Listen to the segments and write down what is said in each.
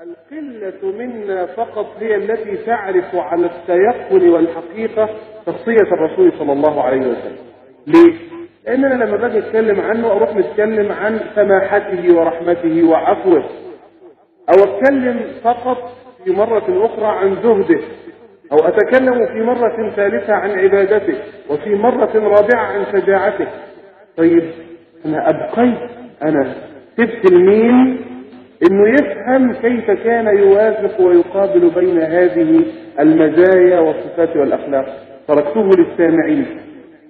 القلة منا فقط هي التي تعرف على التيقن والحقيقة شخصية الرسول صلى الله عليه وسلم. ليه؟ لأن أنا لما باجي أتكلم عنه أروح نتكلم عن سماحته ورحمته وعفوه. أو أتكلم فقط في مرة أخرى عن زهده. أو أتكلم في مرة ثالثة عن عبادته، وفي مرة رابعة عن شجاعته. طيب أنا أبقيت أنا سبت المين إنه يفهم كيف كان يوافق ويقابل بين هذه المزايا والصفات والأخلاق. تركته للسامعين.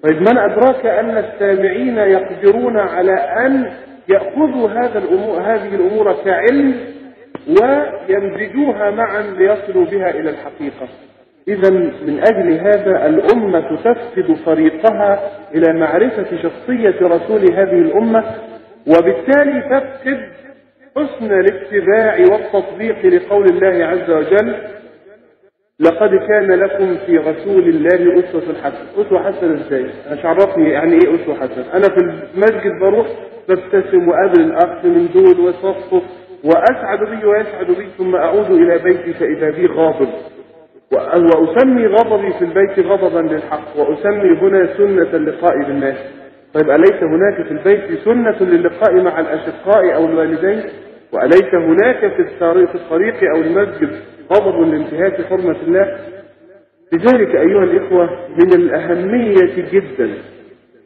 طيب من أدراك أن السامعين يقدرون على أن يأخذوا هذا الأمور هذه الأمور كعلم ويمزجوها معا ليصلوا بها إلى الحقيقة. اذا من أجل هذا الأمة تفقد طريقها إلى معرفة شخصية رسول هذه الأمة وبالتالي تفقد حسن الاتباع والتطبيق لقول الله عز وجل لقد كان لكم في رسول الله أسوة حسنة. أسوة حسنة إزاي؟ أنا عرفني يعني إيه أسوة حسنة؟ أنا في المسجد بروح ببتسم وقابل الأخ من دول وصفه وأسعد بي ويسعد بي ثم أعود إلى بيتي فإذا بي غاضب. وأسمي غضبي في البيت غضبا للحق وأسمي هنا سنة اللقاء بالناس طيب أليس هناك في البيت سنة للقاء مع الأشقاء أو الوالدين؟ وأليس هناك في الطريق, في الطريق أو المسجد غضب لانتهاك حرمة الله؟ لذلك أيها الإخوة من الأهمية جدا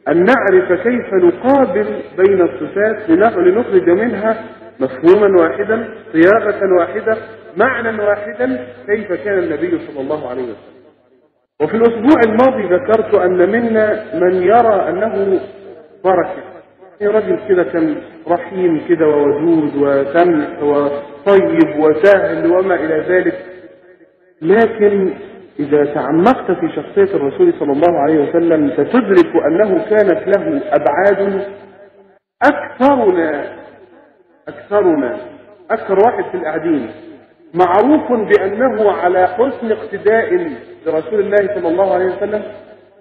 أن نعرف كيف نقابل بين الصفات لنخرج منها مفهوما واحدا صياغة واحدة معنى واحدا كيف كان النبي صلى الله عليه وسلم. وفي الأسبوع الماضي ذكرت أن منا من يرى أنه بركة. رجل كده كان رحيم كده وودود وسمح وطيب وسهل وما إلى ذلك. لكن إذا تعمقت في شخصية الرسول صلى الله عليه وسلم ستدرك أنه كانت له أبعاد أكثرنا أكثرنا أكثر واحد في القاعدين معروف بأنه على حسن اقتداء برسول الله صلى الله عليه وسلم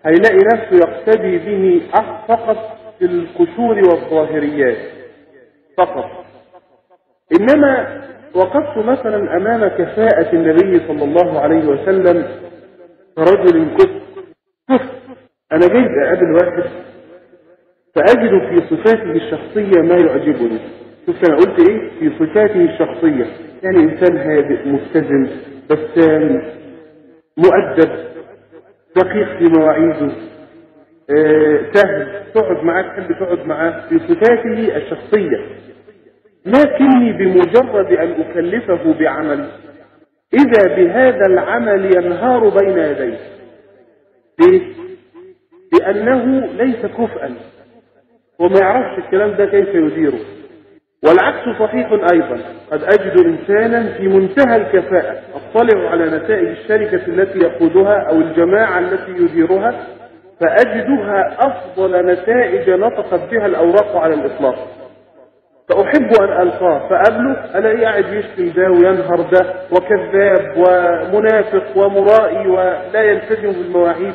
هيلاقي نفسه يقتدي به في القشور والظاهريات فقط. إنما وقفت مثلا أمام كفاءة النبي صلى الله عليه وسلم كرجل كفر. كفر. أنا جاي أقابل واحد فأجد في صفاته الشخصية ما يعجبني. شوف أنا قلت إيه؟ في صفاته الشخصية. يعني إنسان هادئ متزن بسام مؤدب دقيق في مواعيده. سهل تقعد معاه تحب تقعد معاه في صفاته الشخصية. لكني بمجرد أن أكلفه بعمل إذا بهذا العمل ينهار بين يديه ليه؟ لأنه ليس كفءا. وما يعرفش الكلام ده كيف يديره. والعكس صحيح أيضا. قد أجد إنسانا في منتهى الكفاءة. أطلع على نتائج الشركة التي يقودها أو الجماعة التي يديرها. فأجدها أفضل نتائج نطقت بها الأوراق على الإطلاق. فأحب أن ألقاه فقابله ألاقيه قاعد يشتم ده وينهر ده وكذاب ومنافق ومرائي ولا يلتزم بالمواعيد.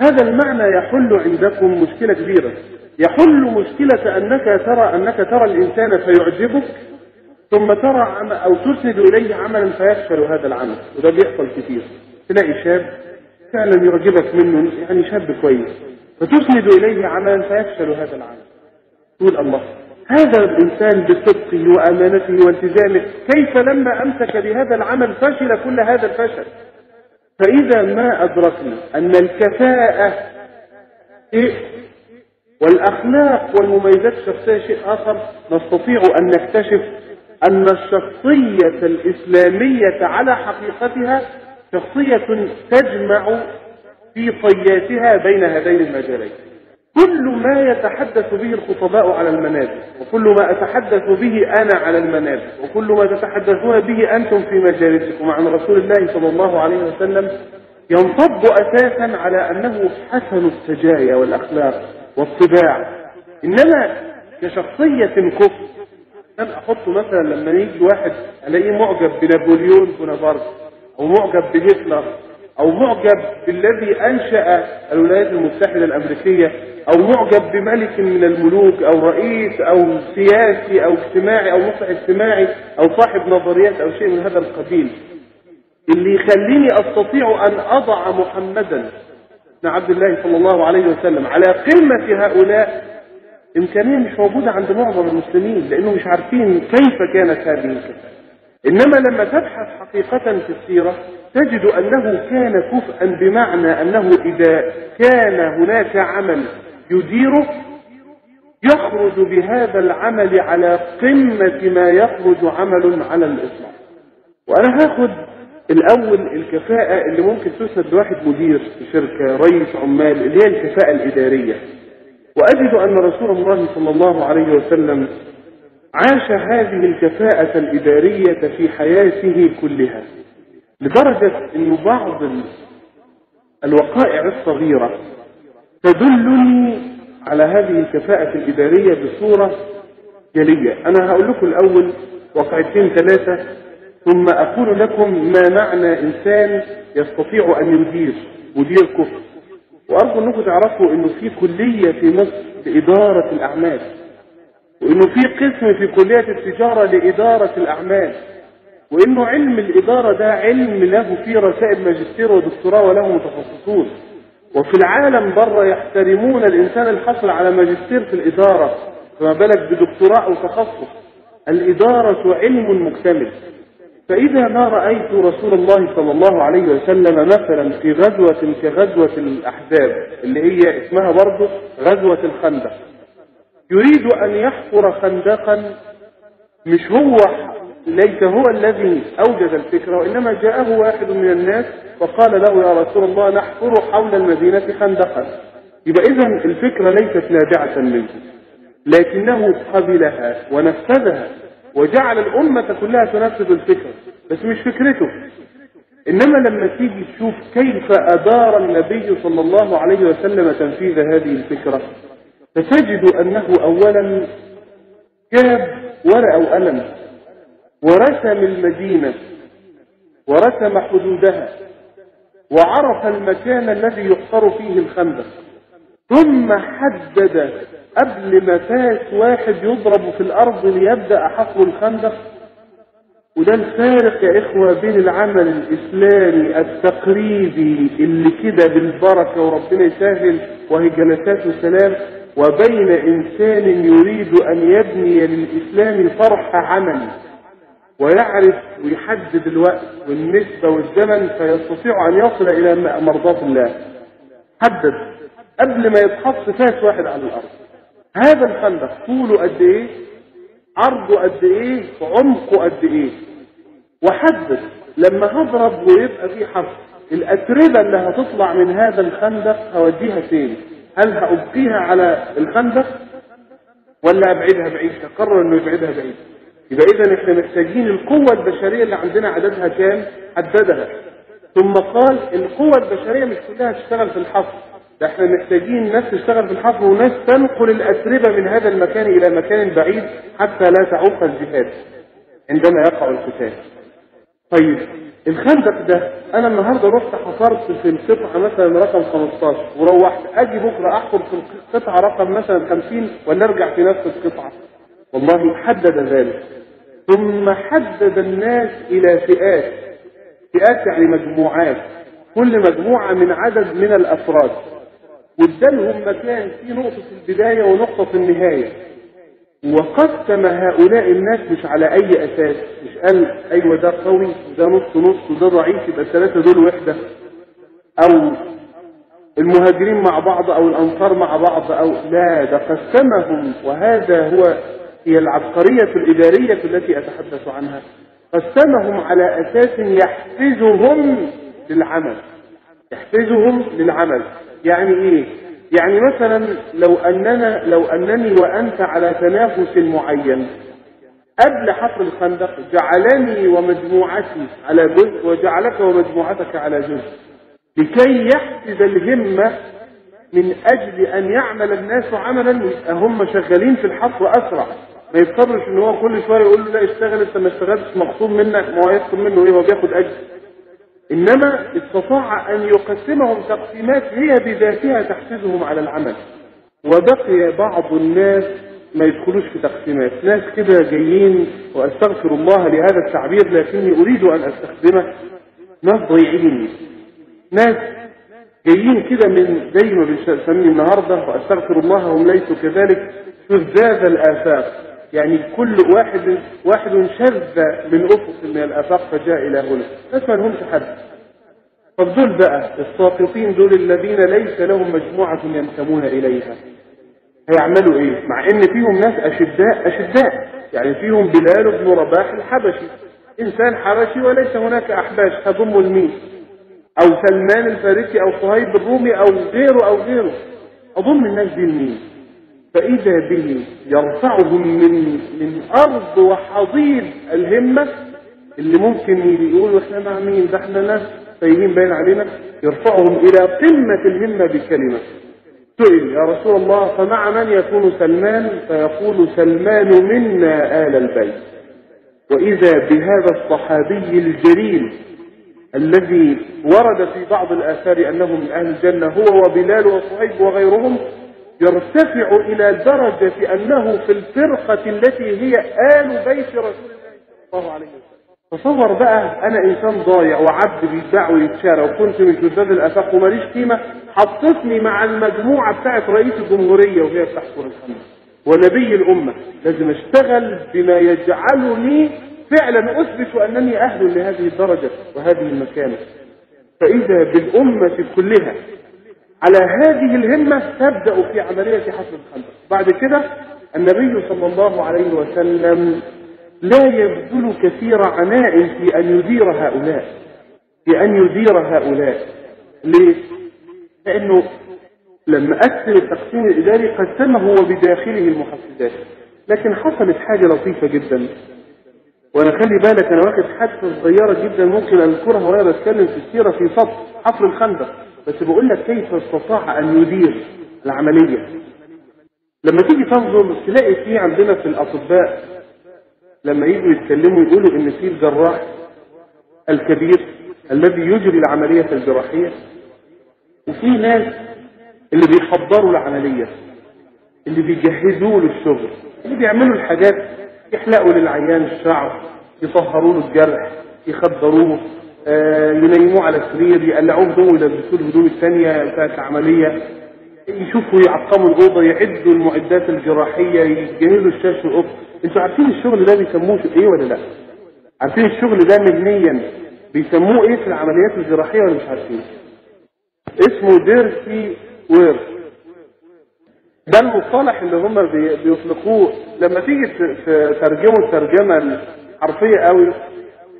هذا المعنى يحل عندكم مشكلة كبيرة. يحل مشكلة أنك ترى أنك ترى الإنسان فيعجبك ثم ترى أو تسند إليه عملا فيفشل هذا العمل. وده بيحصل كثير تلاقي شاب فعلا يعجبك منه يعني شاب كويس. فتسند إليه عملا فيفشل هذا العمل تقول الله هذا الإنسان بصدقه وأمانته والتزامه كيف لما أمسك بهذا العمل فشل كل هذا الفشل؟ فإذا ما أدركنا أن الكفاءة شيء والأخلاق والمميزات الشخصية شيء آخر نستطيع أن نكتشف أن الشخصية الإسلامية على حقيقتها شخصية تجمع في طياتها بين هذين المجالين. كل ما يتحدث به الخطباء على المنابر وكل ما أتحدث به أنا على المنابر وكل ما تتحدثون به أنتم في مجالسكم عن رسول الله صلى الله عليه وسلم ينصب أساسا على أنه حسن السجايا والأخلاق والطباع. إنما كشخصية كفر أنا أحط مثلا لما يجي واحد ألاقيه معجب بنابليون بونابرت. أو معجب بهتلر أو معجب بالذي أنشأ الولايات المتحدة الأمريكية أو معجب بملك من الملوك أو رئيس أو سياسي أو اجتماعي أو مصلح اجتماعي أو صاحب نظريات أو شيء من هذا القبيل. اللي يخليني أستطيع أن أضع محمدا بن عبد الله صلى الله عليه وسلم على قمة هؤلاء إمكانية مش موجودة عند معظم المسلمين لأنه مش عارفين كيف كانت هذه الكفاءة إنما لما تبحث حقيقة في السيرة تجد أنه كان كفءا بمعنى أنه إذا كان هناك عمل يديره يخرج بهذا العمل على قمة ما يخرج عمل على الإطلاق. وأنا هاخد الأول الكفاءة اللي ممكن تسند لواحد مدير في شركة رئيس عمال اللي هي الكفاءة الإدارية. وأجد أن رسول الله صلى الله عليه وسلم عاش هذه الكفاءة الإدارية في حياته كلها لدرجة أن بعض الوقائع الصغيرة تدلني على هذه الكفاءة الإدارية بصورة جلية. أنا هقول لكم الأول وقعتين ثلاثة ثم أقول لكم ما معنى إنسان يستطيع أن يدير مدير كفر. وأرجو أنكم تعرفوا أنه في كلية في مصر لإدارة الأعمال. وأنه في قسم في كلية التجارة لإدارة الأعمال. وأنه علم الإدارة ده علم له فيه رسائل ماجستير ودكتوراه وله متخصصون. وفي العالم بره يحترمون الإنسان الحصل على ماجستير في الإدارة فما بالك بدكتوراه أو تخصص. الإدارة علم مكتمل. فإذا ما رأيت رسول الله صلى الله عليه وسلم مثلا في غزوة كغزوة الأحزاب اللي هي اسمها برضه غزوة الخندق. يريد أن يحفر خندقا مش هو ليس هو الذي أوجد الفكرة وإنما جاءه واحد من الناس وقال له يا رسول الله نحفر حول المدينة خندقا. يبقى إذا الفكرة ليست نابعة منه لكنه قبلها ونفذها وجعل الأمة كلها تنفذ الفكرة بس مش فكرته. إنما لما تيجي تشوف كيف أدار النبي صلى الله عليه وسلم تنفيذ هذه الفكرة فتجد أنه أولا جاب ورقة وقلم ورسم المدينة ورسم حدودها وعرف المكان الذي يحفر فيه الخندق ثم حدد قبل ما فاس واحد يضرب في الأرض ليبدأ حفر الخندق. وده الفارق يا إخوة بين العمل الإسلامي التقريبي اللي كده بالبركة وربنا يسهل وهي جلسات وسلام وبين إنسان يريد أن يبني للإسلام فرح عمل ويعرف ويحدد الوقت والنسبة والزمن فيستطيع أن يصل إلى مرضاة الله. حدد. قبل ما يتحط فاس واحد على الأرض. هذا الخندق طوله قد إيه؟ عرضه قد إيه؟ عمقه قد إيه؟ وحدد. لما هضرب ويبقى في حفر الأتربة اللي هتطلع من هذا الخندق هوديها فين؟ هل هأبقيها على الخندق ولا أبعدها بعيد؟ تقرر أنه يبعدها بعيد. يبقى إذا إحنا محتاجين القوة البشرية اللي عندنا عددها كام؟ حددها ثم قال القوة البشرية مش كلها تشتغل في الحفر. ده إحنا محتاجين ناس تشتغل في الحفر وناس تنقل الأتربة من هذا المكان إلى مكان بعيد حتى لا تعوق الجهاد عندما يقع القتال. طيب. الخندق ده أنا النهارده رحت حفرت في القطعة مثلا رقم 15 وروحت أجي بكرة احفر في القطعة رقم مثلا 50 ولا أرجع في نفس القطعة. والله حدد ذلك. ثم حدد الناس إلى فئات. فئات يعني مجموعات. كل مجموعة من عدد من الأفراد. وادالهم مكان في نقطة البداية ونقطة النهاية. وقسم هؤلاء الناس مش على أي أساس. مش قال أيوه ده قوي وده نص نص وده ضعيف يبقى الثلاثة دول وحدة. أو المهاجرين مع بعض أو الأنصار مع بعض أو لا ده قسمهم. وهذا هو هي العبقرية الإدارية التي أتحدث عنها. قسمهم على أساس يحفزهم للعمل. يحفزهم للعمل. يعني إيه؟ يعني مثلا لو اننا لو أنني وأنت على تنافس معين قبل حفر الخندق جعلني ومجموعتي على جزء وجعلك ومجموعتك على جزء. لكي يحفز الهمة من أجل أن يعمل الناس عملا هم شغالين في الحفر أسرع. ما يضطرش إن هو كل شوية يقول له لا اشتغل أنت ما اشتغلتش مخصوم منك ما هو منه إيه هو بياخد أجر. إنما استطاع أن يقسمهم تقسيمات هي بذاتها تحفزهم على العمل. وبقي بعض الناس ما يدخلوش في تقسيمات. ناس كده جايين وأستغفر الله لهذا التعبير لكني أريد أن أستخدمه. ناس ضيعين ناس جايين كده من زي ما بنسميه النهارده وأستغفر الله هم ليسوا كذلك. شذاذ الآفاق. يعني كل واحد واحد شذ من أفق من الأفاق فجاء إلى هنا. ناس ما لهمش حد طب دول بقى الساقطين دول الذين ليس لهم مجموعة ينتمون إليها. هيعملوا إيه؟ مع إن فيهم ناس أشداء أشداء. يعني فيهم بلال بن رباح الحبشي. إنسان حبشي وليس هناك أحباش تضم المين أو سلمان الفارسي أو صهيب الرومي أو غيره أو غيره. أضم الناس دي لمين فإذا به يرفعهم من من أرض وحضيض الهمة اللي ممكن يقولوا إحنا مع مين؟ ده إحنا ناس تايهين باين علينا. يرفعهم إلى قمة الهمة بكلمة. سئل يا رسول الله فمع من يكون سلمان؟ فيقول سلمان منا آل البيت. وإذا بهذا الصحابي الجليل الذي ورد في بعض الآثار أنه من أهل الجنة هو وبلال وصهيب وغيرهم يرتفع إلى درجة أنه في الفرقة التي هي آل بيت رسول الله صلى الله عليه وسلم. تصور بقى أنا إنسان ضايع وعبد بيتباع ويتشارى وكنت من شداد الأفاق وماليش قيمة حطتني مع المجموعة بتاعت رئيس الجمهورية وهي بتحفر الخمس ونبي الأمة لازم أشتغل بما يجعلني فعلا أثبت أنني أهل لهذه الدرجة وهذه المكانة. فإذا بالأمة كلها على هذه الهمة تبدأ في عملية حفر الخندق بعد كده النبي صلى الله عليه وسلم لا يبذل كثير عناء في أن يدير هؤلاء في أن يدير هؤلاء. ليه؟ لأنه لما قسم التقسيم الإداري قسمه وبداخله المحفزات لكن حصلت حاجة لطيفة جدا. وأنا خلي بالك أنا واخد حادثة صغيرة جدا ممكن أذكرها وأنا بتكلم في السيرة في سطح حفر الخندق. بس بقول لك كيف استطاع أن يدير العملية؟ لما تيجي تنظر تلاقي في عندنا في الأطباء لما يجوا يتكلموا يقولوا إن في الجراح الكبير الذي يجري العملية الجراحية وفي ناس اللي بيحضروا العملية اللي بيجهزوا له الشغل اللي بيعملوا الحاجات يحلقوا للعيان الشعر يطهروا له الجرح يخدروه. ينيموه على سرير يقلعوه هدومه ويلبسوه الهدوم الثانية بتاعت العملية. يشوفوا يعقموا الأوضة يعدوا المعدات الجراحية يجهزوا الشاش والقط أنتوا عارفين الشغل ده بيسموه إيه ولا لا؟ عارفين الشغل ده مهنيا بيسموه إيه في العمليات الجراحية ولا مش عارفين؟ اسمه ديرسي وير ده المصطلح اللي هم بيطلقوه. لما تيجي ترجمه الترجمة الحرفية قوي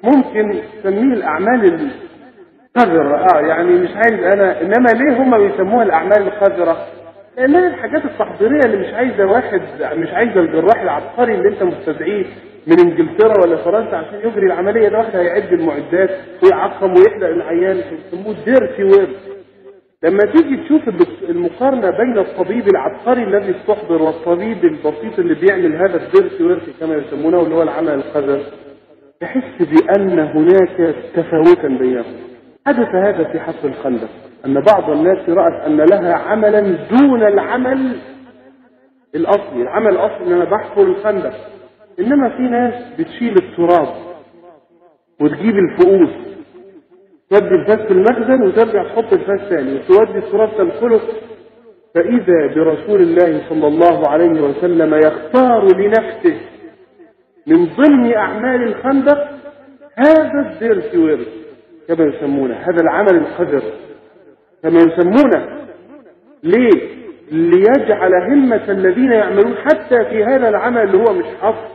ممكن تسميه الأعمال القذرة. آه يعني مش عايز أنا إنما ليه هم بيسموها الأعمال القذرة؟ لانها الحاجات التحضيرية اللي مش عايزة واحد مش عايزة الجراح العبقري اللي أنت مستدعيه من إنجلترا ولا فرنسا عشان يجري العملية ده واحد هيعد المعدات ويعقم ويحلق العيان يسموه ديرتي وير لما تيجي تشوف المقارنة بين الطبيب العبقري الذي استحضر والطبيب البسيط اللي بيعمل هذا الديرتي وير كما يسمونه اللي هو العمل القذر. تحس بأن هناك تفاوتا بينهم. حدث هذا في حفر الخندق أن بعض الناس رأت أن لها عملا دون العمل الأصلي. العمل الأصلي أن أنا بحفر الخندق. إنما في ناس بتشيل التراب وتجيب الفؤوس تودي الفاس في المخزن وترجع تحط الفاس ثاني وتودي التراب تنقله. فإذا برسول الله صلى الله عليه وسلم يختار لنفسه من ضمن أعمال الخندق هذا الديرتي ويرد كما يسمونه هذا العمل القذر كما يسمونه ليه؟ ليجعل همة الذين يعملون حتى في هذا العمل اللي هو مش حفظ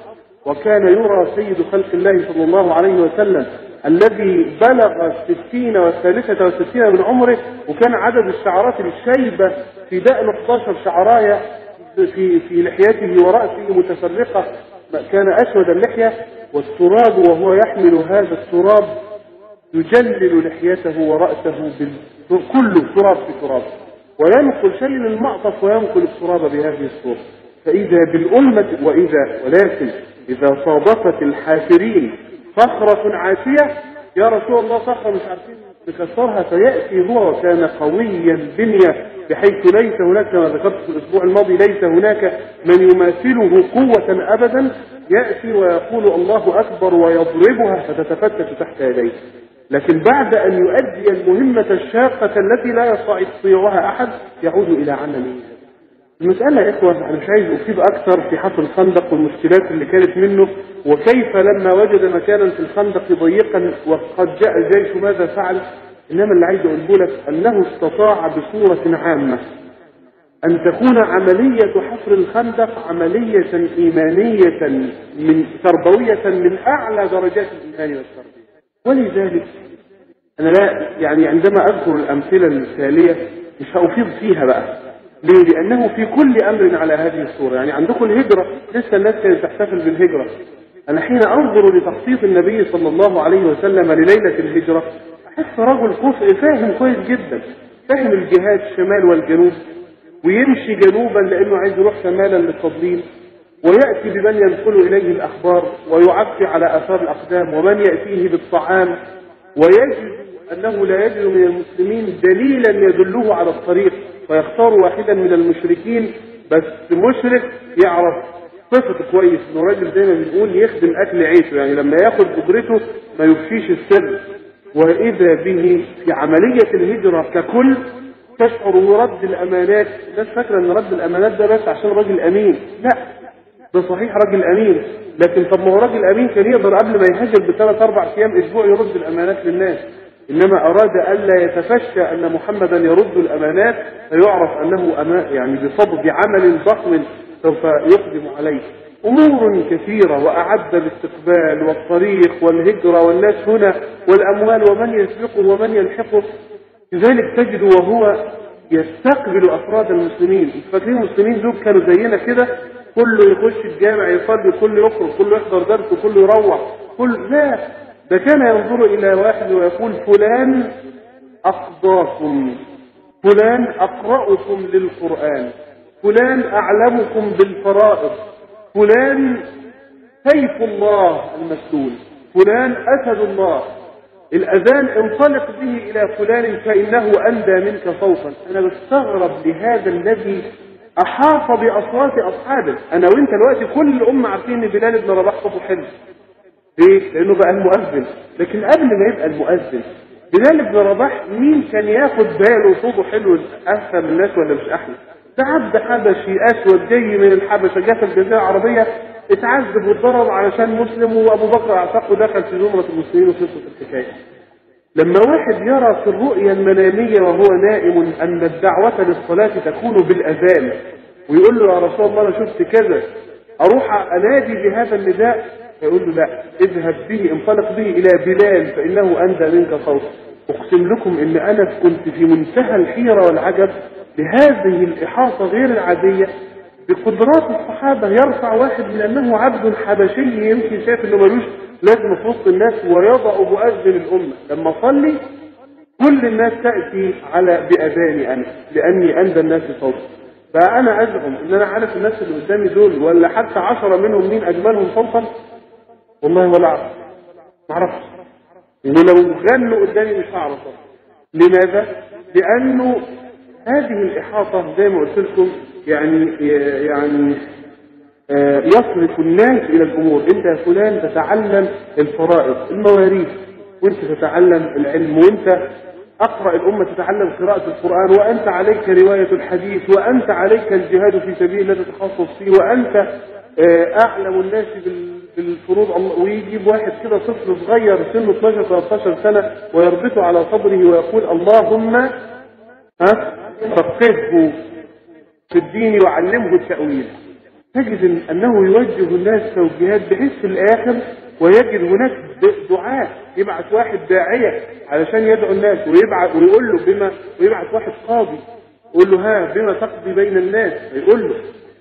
وكان يرى سيد خلق الله صلى الله عليه وسلم الذي بلغ الستين والثالثة والستين من عمره وكان عدد الشعرات الشيبة في دقن 11 شعراية في في لحيته ورأسه متفرقة. كان أسود اللحية والتراب وهو يحمل هذا التراب يجلل لحيته ورأسه كله تراب في تراب. وينقل شيء المعطف وينقل التراب بهذه الصورة. فإذا بالأمة وإذا ولكن إذا صادفت الحافرين صخرة عاتية يا رسول الله صخرة مش عارفين؟ نكسرها فيأتي هو وكان قويا البنية بحيث ليس هناك كما ذكرت في الأسبوع الماضي ليس هناك من يماثله قوة أبدا. يأتي ويقول الله أكبر ويضربها فتتفتت تحت يديه. لكن بعد أن يؤدي المهمة الشاقة التي لا يستطيعها أحد يعود إلى عمله. المسألة يا إخوة أنا مش عايز أصيب أكثر في حفر الخندق والمشكلات اللي كانت منه وكيف لما وجد مكانا في الخندق ضيقا وقد جاء الجيش ماذا فعل؟ إنما اللي عايز أقوله لك أنه استطاع بصورة عامة أن تكون عملية حفر الخندق عملية إيمانية من تربوية من أعلى درجات الإيمان والتربية. ولذلك أنا لا يعني عندما أذكر الأمثلة التالية مش هأفيض فيها بقى. ليه؟ لأنه في كل أمر على هذه الصورة. يعني عندكم الهجرة لسه الناس كانت تحتفل بالهجرة. أنا حين أنظر لتخطيط النبي صلى الله عليه وسلم لليلة الهجرة أحس رجل كفء فاهم كويس جدا. فاهم الجهات الشمال والجنوب ويمشي جنوبا لأنه عايز يروح شمالا للتضليل ويأتي بمن ينقل إليه الأخبار ويعفي على آثار الأقدام ومن يأتيه بالطعام ويجد أنه لا يجد من المسلمين دليلا يدله على الطريق. فيختار واحدا من المشركين بس مشرك يعرف صفته كويس انه راجل زي ما بنقول يخدم أكل عيشه يعني لما ياخد قدرته ما يفشيش السر. وإذا به في عملية الهجرة ككل تشعر برد الأمانات الناس فاكرة إن رد الأمانات ده بس عشان راجل أمين لا ده صحيح راجل أمين. لكن طب ما هو راجل أمين كان يقدر قبل ما يهاجر بثلاث أربع أيام أسبوع يرد الأمانات للناس. إنما أراد الا يتفشى أن محمدا يرد الأمانات فيعرف أنه أما يعني بصدد عمل ضخم سوف يقدم عليه. أمور كثيرة وأعد الاستقبال والطريق والهجرة والناس هنا والأموال ومن يسبقه ومن يلحقه. لذلك تجد وهو يستقبل أفراد المسلمين. فاكرين المسلمين دول كانوا زينا كده كله يخش الجامع يصلي كله يخرج كله يحضر درس كله يروح كل لا! ده كان ينظر إلى واحد ويقول فلان اقضاكم فلان أقرأكم للقرآن فلان أعلمكم بالفرائض فلان سيف الله المسلول فلان أسد الله. الأذان انطلق به إلى فلان فإنه أندى منك صوتا أنا بستغرب لهذا الذي أحاط بأصوات أصحابه. أنا وأنت دلوقتي كل الأمة عارفين بلال بن رباح صوته حلو. ليه؟ لأنه بقى المؤذن لكن قبل ما يبقى المؤذن بلال بن رباح مين كان ياخد باله صوته حلو احسن من الناس ولا مش أحلى؟ ده عبد حبشي أسود جاي من الحبشة جه في الجزيرة العربية اتعذب واتضرب علشان مسلم وأبو بكر أعتقه دخل في زمرة المسلمين وخلصت الحكاية. لما واحد يرى في الرؤيا المنامية وهو نائم أن الدعوة للصلاة تكون بالأذان ويقول له يا رسول الله أنا شفت كذا أروح أنادي بهذا النداء فيقول له لا اذهب به انطلق به إلى بلال فإنه أندى منك صوت. أقسم لكم إن أنا كنت في منتهى الحيرة والعجب بهذه الإحاطة غير العادية. بقدرات الصحابة يرفع واحد من أنه عبد حبشي يمكن شايف إنه ملوش لازمة في وسط الناس ويضع مؤذن الامه لما اصلي كل الناس تأتي على باذاني أنا لأني أندى الناس صوتا فأنا أزعم إن أنا عارف الناس اللي قدامي دول ولا حتى عشرة منهم مين أجملهم صوتا؟ والله ولا اعرف ما أعرفش ولو غنوا قدامي مش هعرف لماذا؟ لأنه هذه الإحاطة زي ما قلت لكم يعني يعني يصرف الناس إلى الأمور. إنت يا فلان تتعلم الفرائض المواريث وإنت تتعلم العلم وإنت أقرأ الأمة تتعلم قراءة القرآن وأنت عليك رواية الحديث وأنت عليك الجهاد في سبيل الله تتخصص فيه وأنت أعلم الناس بالفروض ويجيب واحد كده طفل صغير سنه 12 13 سنة ويربطه على صدره ويقول اللهم ها فقهه في الدين وعلمه التأويل. تجد أنه يوجه الناس توجيهات بحيث في الآخر ويجد هناك دعاء يبعث واحد داعية علشان يدعو الناس ويبعث ويقول له بما ويبعث واحد قاضي يقول له ها بما تقضي بين الناس يقول له.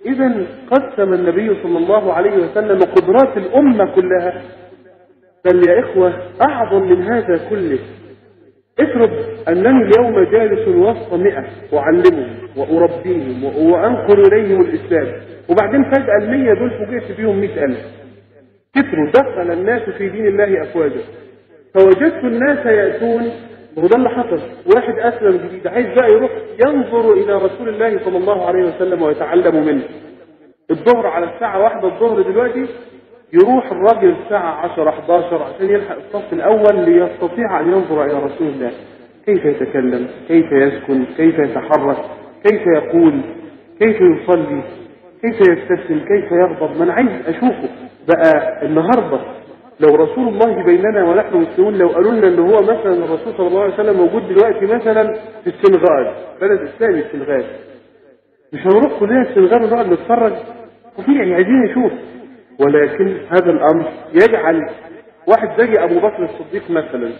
اذا قسم النبي صلى الله عليه وسلم قدرات الأمة كلها. بل يا إخوة أعظم من هذا كله. افرض أنني اليوم جالس وسط مئة. أعلمهم وأربيهم وأنقل إليهم الإسلام. وبعدين فجأة المية دول فوجئت بيهم مئة ألف. كتروا دخل الناس في دين الله أفواجا. فوجدت الناس يأتون وده اللي حصل. واحد أسلم جديد عايز بقى يروح ينظر إلى رسول الله صلى الله عليه وسلم ويتعلم منه. الظهر على الساعة واحدة الظهر دلوقتي يروح الراجل الساعة 10 11 عشان يلحق الصف الأول ليستطيع أن ينظر إلى رسول الله. كيف يتكلم؟ كيف يسكن؟ كيف يتحرك؟ كيف يقول؟ كيف يصلي؟ كيف يبتسم كيف يغضب؟ ما أنا عايز أشوفه. بقى النهارده لو رسول الله بيننا ونحن مسلمون لو قالوا لنا إن هو مثلا الرسول صلى الله عليه وسلم موجود دلوقتي مثلا في السنغال بلد إسلامي السنغال. مش هنروح كلنا السنغال ونقعد نتفرج؟ طبيعي عايزين نشوف. ولكن هذا الأمر يجعل واحد زي أبو بكر الصديق مثلا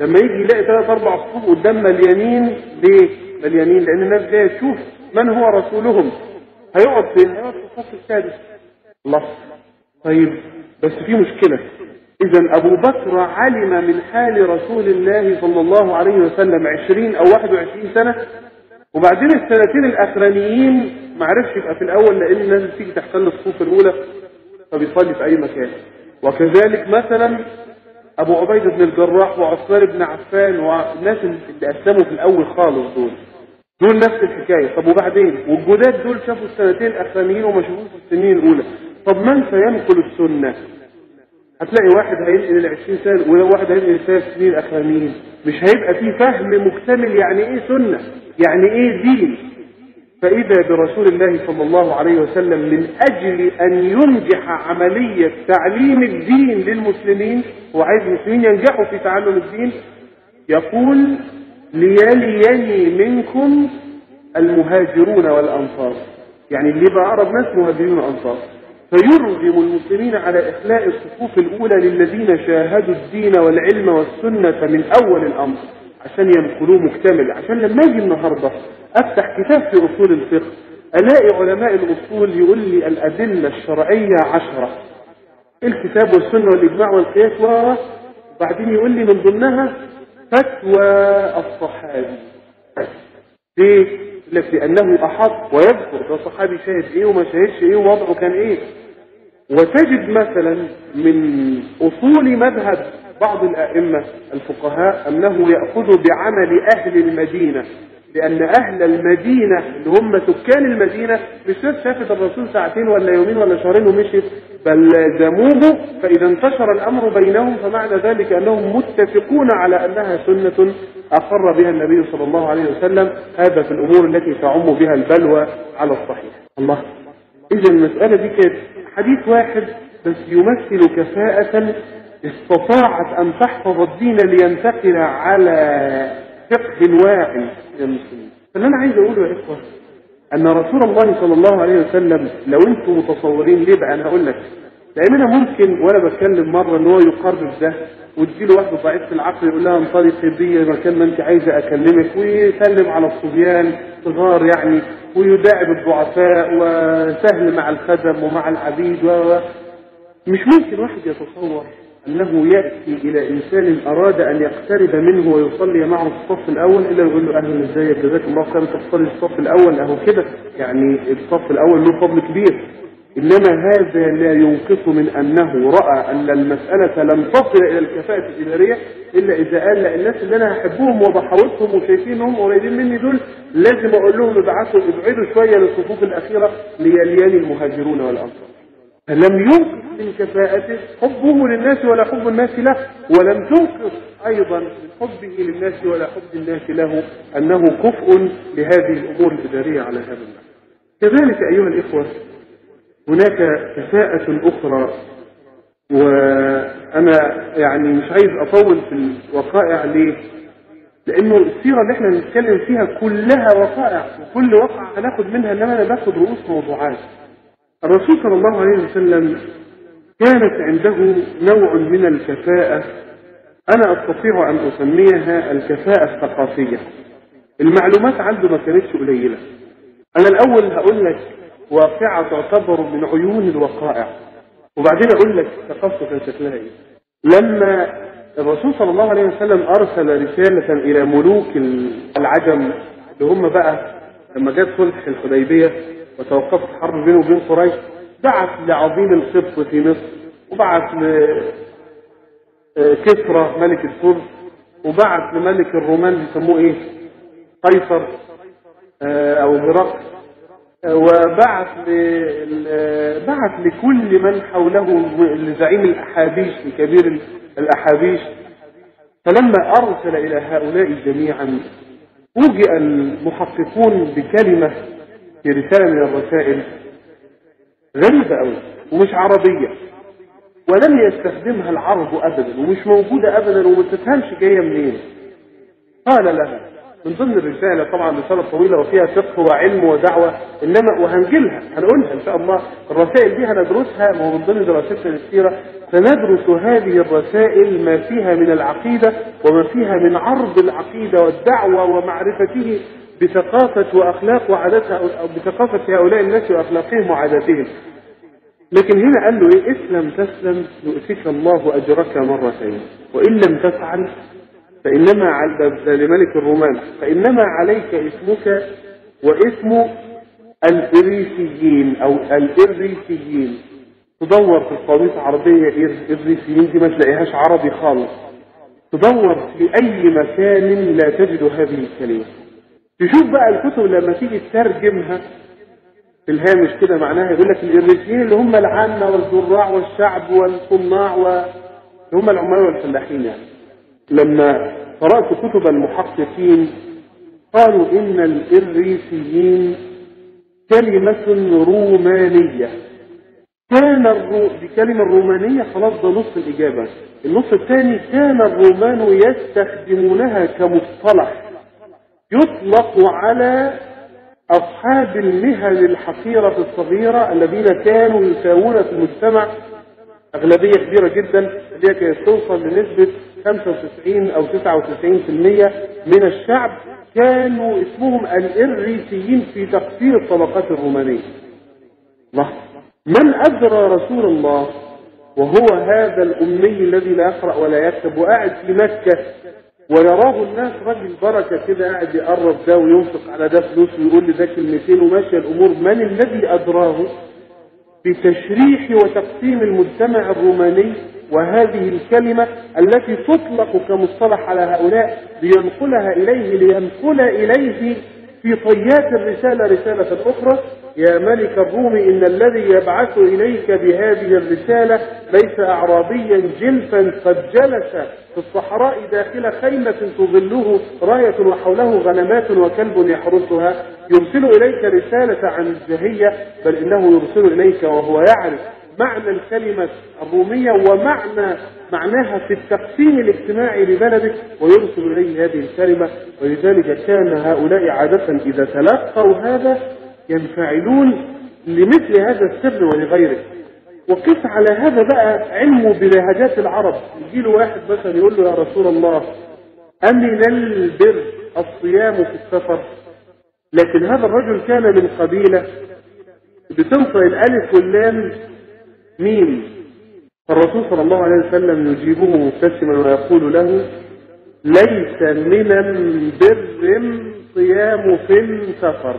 لما يجي يلاقي ثلاث أربع صفوف قدام مليانين ليه؟ مليانين لأن الناس جاية تشوف من هو رسولهم. هيقعد فين؟ هيقعد في الصف السادس. الله. طيب بس في مشكلة. اذا أبو بكر علم من حال رسول الله صلى الله عليه وسلم 20 أو 21 سنة وبعدين السنتين الأخرانيين ما عرفش يبقى في الأول لأن الناس بتيجي تحتل الصفوف الأولى فبيصلي في أي مكان. وكذلك مثلا أبو عبيده بن الجراح وعثمان بن عفان والناس اللي أسلموا في الأول خالص دول. دول نفس الحكاية. طب وبعدين؟ والجداد دول شافوا السنتين الأخرانيين وما شافوش السنين الأولى. طب من سينقل السنة؟ هتلاقي واحد هينقل ال 20 سنة وواحد هينقل الثلاث سنين الأخرانيين. مش هيبقى في فهم مكتمل يعني إيه سنة يعني إيه دين. فإذا برسول الله صلى الله عليه وسلم من أجل أن ينجح عملية تعليم الدين للمسلمين وعايز المسلمين ينجحوا في تعلم الدين يقول ليليني منكم المهاجرون والأنصار. يعني اللي بقى أقرب ناس مهاجرين وأنصار فيرغم المسلمين على إخلاء الصفوف الأولى للذين شاهدوا الدين والعلم والسنة من أول الأمر عشان ينقلوه مكتمل عشان لما أجي النهارده أفتح كتاب في أصول الفقه ألاقي علماء الأصول يقول لي الأدلة الشرعية عشرة. الكتاب والسنة والإجماع والقياس وبعدين يقول لي من ضمنها فتوى الصحابي. ليه؟ لك لأنه أحط ويذكر ده صحابي شاهد إيه وما شاهدش إيه ووضعه كان إيه؟ وتجد مثلا من أصول مذهب بعض الأئمة الفقهاء أنه يأخذ بعمل أهل المدينة لأن أهل المدينة اللي هم سكان المدينة مش ناس شافت الرسول ساعتين ولا يومين ولا شهرين ومشيت بل لازموه فإذا انتشر الأمر بينهم فمعنى ذلك أنهم متفقون على أنها سنة أقر بها النبي صلى الله عليه وسلم هذا في الأمور التي تعم بها البلوى على الصحيح. الله إذا المسألة دي كانت حديث واحد بس يمثل كفاءة استطاعت أن تحفظ الدين لينتقل على فقه واعي للمسلمين فاللي أنا عايز أقوله يا إخوة أن رسول الله صلى الله عليه وسلم لو أنتم متصورين ليه بقى؟ أنا هقول لك لأن أنا ممكن وأنا بتكلم مرة إن هو يقرر ده وتجيله واحدة ضعيف في العقل يقول لها انطلقي بي مكان ما أنت عايزة أكلمك ويسلم على الصبيان صغار يعني ويداعب الضعفاء وسهل مع الخدم ومع العبيد و مش ممكن واحد يتصور أنه يأتي إلى إنسان أراد أن يقترب منه ويصلي معه الصف الأول إلا يقول له أهلا إزيك جزاك الله خير تصلي الصف الأول أهو كده يعني الصف الأول له فضل كبير. إنما هذا لا ينقص من أنه رأى أن المسألة لم تصل إلى الكفاءة الإدارية إلا إذا قال لا الناس اللي أنا هحبهم وبحاوطهم وشايفين إنهم قريبين مني دول لازم أقول لهم ابعثوا ابعدوا شوية للصفوف الأخيرة ليليان المهاجرون والأنصار لم ينقص من كفاءته حبه للناس ولا حب الناس له ولم تنقص أيضا من حبه للناس ولا حب الناس له أنه كفء لهذه الأمور الإدارية على هذا النحو. كذلك أيها الإخوة هناك كفاءة أخرى وأنا يعني مش عايز أطول في الوقائع ليه؟ لأنه السيرة اللي إحنا بنتكلم فيها كلها وقائع وكل وقعة هناخد منها إنما أنا باخد رؤوس موضوعات. الرسول صلى الله عليه وسلم كانت عنده نوع من الكفاءة أنا أستطيع أن أسميها الكفاءة الثقافية المعلومات عنده ما كانتش قليلة أنا الأول هقول لك واقعة تعتبر من عيون الوقائع. وبعدين أقول لك كان شكلها إيه. لما الرسول صلى الله عليه وسلم أرسل رسالة إلى ملوك العجم اللي هم بقى لما جت صلح الحديبية وتوقفت الحرب بينه وبين قريش بعث لعظيم القبط في مصر وبعث آه، كسرى ملك الفرس وبعت لملك الرومان بيسموه إيه؟ قيصر آه، أو هرقل وبعت ل- بعت لكل من حوله لزعيم الاحابيش لكبير الاحابيش فلما أرسل إلى هؤلاء جميعا فوجئ المحققون بكلمة في رسالة من الرسائل. غريبة قوي ومش عربية ولم يستخدمها العرب ابدا ومش موجودة ابدا وما تفهمش جاية منين. قال لها من ضمن الرسالة طبعا رسالة طويلة وفيها فقه وعلم ودعوة إنما وهنجيلها هنقولها إن شاء الله. الرسائل دي هندرسها ما هو من ضمن دراستنا السيره سندرس هذه الرسائل ما فيها من العقيدة وما فيها من عرض العقيدة والدعوة ومعرفته بثقافة وأخلاق وعاداتها أو بثقافة هؤلاء الناس وأخلاقهم وعاداتهم. لكن هنا قال له إيه؟ إسلم تسلم يؤتيك الله أجرك مرتين وإن لم تفعل فإنما على لملك الرومان. فإنما عليك اسمك واسم الاريسيين أو الاريسيين تدور في القواميس العربية إر- الريسيين دي ما تلاقيهاش عربي خالص. تدور في أي مكان لا تجد هذه الكلمة. تشوف بقى الكتب لما تيجي تترجمها في الهامش كده معناها يقول لك الإريسيين اللي هم العامة والزراع والشعب والصناع و... هم العمال والفلاحين يعني. لما قرأت كتب المحققين قالوا إن الإريسيين كلمة رومانية. كان الرو... دي كلمة رومانية خلاص ده نص الإجابة. النص الثاني كان الرومان يستخدمونها كمصطلح. يطلق على أصحاب المهن الحقيرة الصغيرة الذين كانوا يساوون في المجتمع. أغلبية كبيرة جدا اللي كانت توصل لنسبة 95 أو 99% من الشعب كانوا اسمهم الإريسيين في تقسيم الطبقات الرومانية. الله. من أدرى رسول الله وهو هذا الأمي الذي لا يقرأ ولا يكتب وقاعد في مكة ويراه الناس راجل بركة كده قاعد يقرب ده وينفق على ده فلوس ويقول لي ده كلمتين وماشية الأمور. من الذي أدراه بتشريح وتقسيم المجتمع الروماني وهذه الكلمة التي تطلق كمصطلح على هؤلاء لينقلها إليه لينقل إليه في طيات الرسالة رسالة أخرى. يا ملك الروم إن الذي يبعث إليك بهذه الرسالة ليس أعرابيا جلفا قد جلس في الصحراء داخل خيمة تظله راية وحوله غنمات وكلب يحرسها. يرسل إليك رسالة عن الجهية بل إنه يرسل إليك وهو يعرف. معنى الكلمة الرومية ومعنى معناها في التقسيم الاجتماعي لبلدك ويرسل إليه هذه الكلمة ولذلك كان هؤلاء عادة إذا تلقوا هذا ينفعلون لمثل هذا السر ولغيره. وقف على هذا بقى علمه بلهجات العرب. يجي له واحد مثلا يقول له يا رسول الله أمن البر الصيام في السفر؟ لكن هذا الرجل كان من قبيلة بتنطق الألف واللام مين فالرسول صلى الله عليه وسلم يجيبه مبتسما ويقول له ليس من البر صيام في السفر.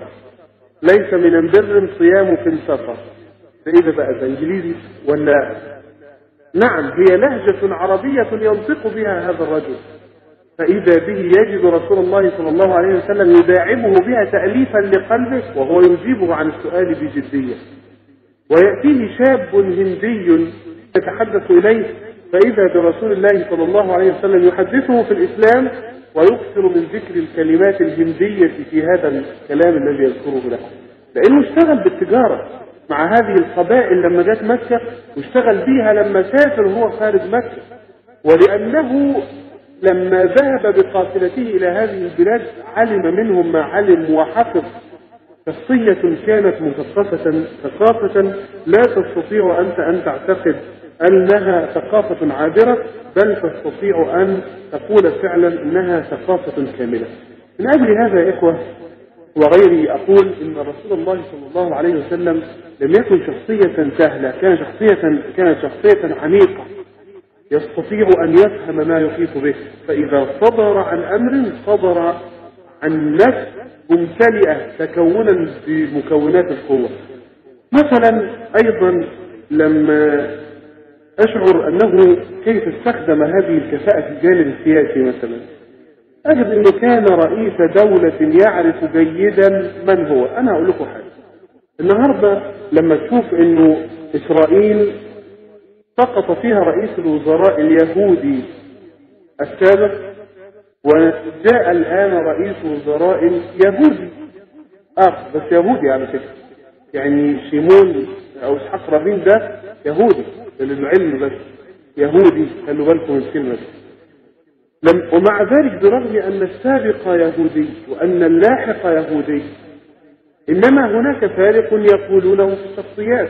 ليس من البر صيام في السفر. فإذا بقى ده إنجليزي ولا؟ نعم هي لهجة عربية ينطق بها هذا الرجل. فإذا به يجد رسول الله صلى الله عليه وسلم يداعبه بها تأليفا لقلبه وهو يجيبه عن السؤال بجدية. ويأتيه شاب هندي يتحدث إليه فإذا برسول الله صلى الله عليه وسلم يحدثه في الإسلام ويكثر من ذكر الكلمات الهندية في هذا الكلام الذي يذكره له. لأنه اشتغل بالتجارة مع هذه القبائل لما جت مكة واشتغل بيها لما سافر وهو خارج مكة. ولأنه لما ذهب بقافلته إلى هذه البلاد علم منهم ما علم وحفظ شخصية كانت مثقفة ثقافة لا تستطيع أنت أن تعتقد أنها ثقافة عابرة بل تستطيع أن تقول فعلا أنها ثقافة كاملة. من أجل هذا يا إخوة وغيري أقول إن رسول الله صلى الله عليه وسلم لم يكن شخصية سهلة كان شخصية كانت شخصية عميقة. يستطيع أن يفهم ما يحيط به فإذا صدر عن أمر صدر عن نفس ممتلئة تكونا بمكونات القوة. مثلا أيضا لما أشعر أنه كيف استخدم هذه الكفاءة في الجانب السياسي مثلا. أجد أنه كان رئيس دولة يعرف جيدا من هو. أنا أقول لكم حاجة النهاردة لما تشوف أنه إسرائيل سقط فيها رئيس الوزراء اليهودي السابق وجاء الآن رئيس وزراء يهودي آخر بس يهودي على فكرة. يعني شيمون أو إسحاق رابين ده يهودي للعلم بس. يهودي خلوا بالكم من الكلمة دي لم ومع ذلك برغم أن السابق يهودي وأن اللاحق يهودي إنما هناك فارق يقولونه في الشخصيات.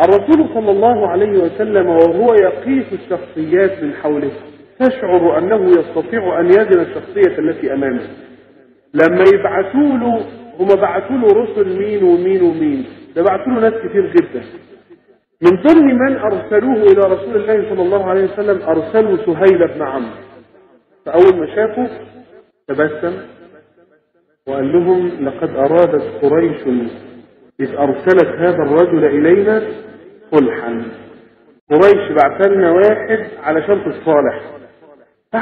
الرسول صلى الله عليه وسلم وهو يقيس الشخصيات من حوله. تشعر أنه يستطيع أن يزن الشخصية التي أمامه. لما يبعثوا له هم بعثوا له رسل مين ومين ومين. ده بعثوا له ناس كتير جدا. من ضمن من أرسلوه إلى رسول الله صلى الله عليه وسلم أرسلوا سهيل بن عمرو. فأول ما شافوا تبسم وقال لهم لقد أرادت قريش إذ أرسلت هذا الرجل إلينا صلحا. قريش بعث لنا واحد علشان تصالح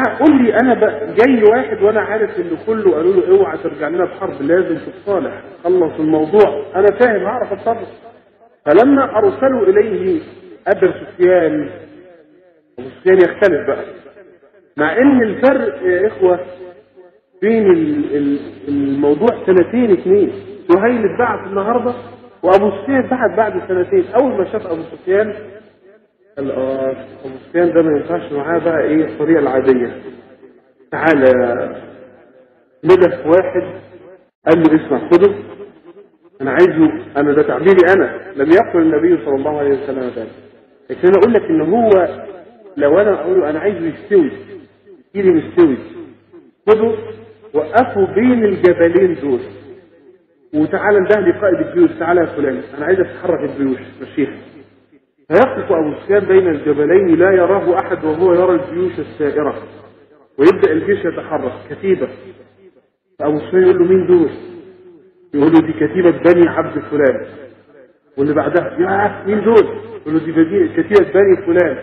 قول لي أنا جاي واحد وأنا عارف إن كله قالوا له أوعى ترجع لنا بحرب لازم تتصالح خلص الموضوع. أنا فاهم هعرف أتصرف. فلما أرسلوا إليه أبا سفيان أبو سفيان يختلف بقى. مع إن الفرق يا إخوة بين الموضوع سنتين اثنين سهيل اتبعت النهارده وأبو سفيان بعد بعد سنتين. أول ما شاف أبو سفيان سفيان ده ما ينفعش معاه بقى إيه؟ الطريقة العادية. تعالى ندف واحد. قال له اسمع خده. أنا عايزه أنا ده تعبيري أنا. لم يقل النبي صلى الله عليه وسلم ذلك. لكن أنا أقول لك إن هو لو أنا أقول أنا عايزه يستوي. إيدي مستوي خده وقفوا بين الجبلين دول. وتعالى انده لي قائد الجيوش تعالى يا فلان أنا عايز أتحرك الجيوش مشيها. فيقف أبو سفيان بين الجبلين لا يراه أحد وهو يرى الجيوش السائرة ويبدأ الجيش يتحرك كتيبة فأبو سفيان يقول له مين دول؟ يقول له دي كتيبة بني عبد فلان واللي بعدها يا مين دول؟ يقول له دي كتيبة بني فلان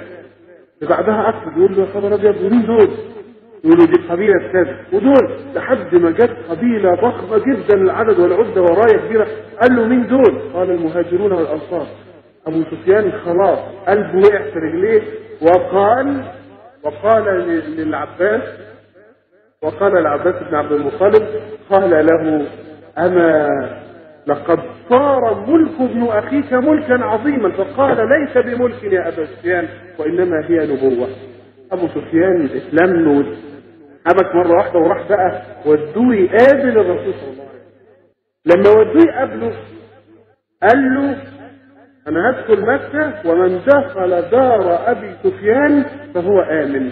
اللي بعدها اكتب يقول له يا خبر أبيض ومين دول؟ يقول له دي قبيلة كذا ودول لحد ما جت قبيلة ضخمة جدا العدد والعدة وراية كبيرة قال له مين دول؟ قال المهاجرون والأنصار أبو سفيان خلاص قلبه وقع في رجليه وقال وقال للعباس وقال العباس بن عبد المطلب قال له أما لقد صار ملك ابن أخيك ملكا عظيما فقال ليس بملك يا أبا سفيان وإنما هي نبوة. أبو سفيان اسلم له حبك مرة واحدة وراح بقى ودوه يقابل الرسول صلى الله عليه وسلم. لما ودوه يقابله قال له أنا هدخل مكة ومن دخل دار أبي سفيان فهو آمن.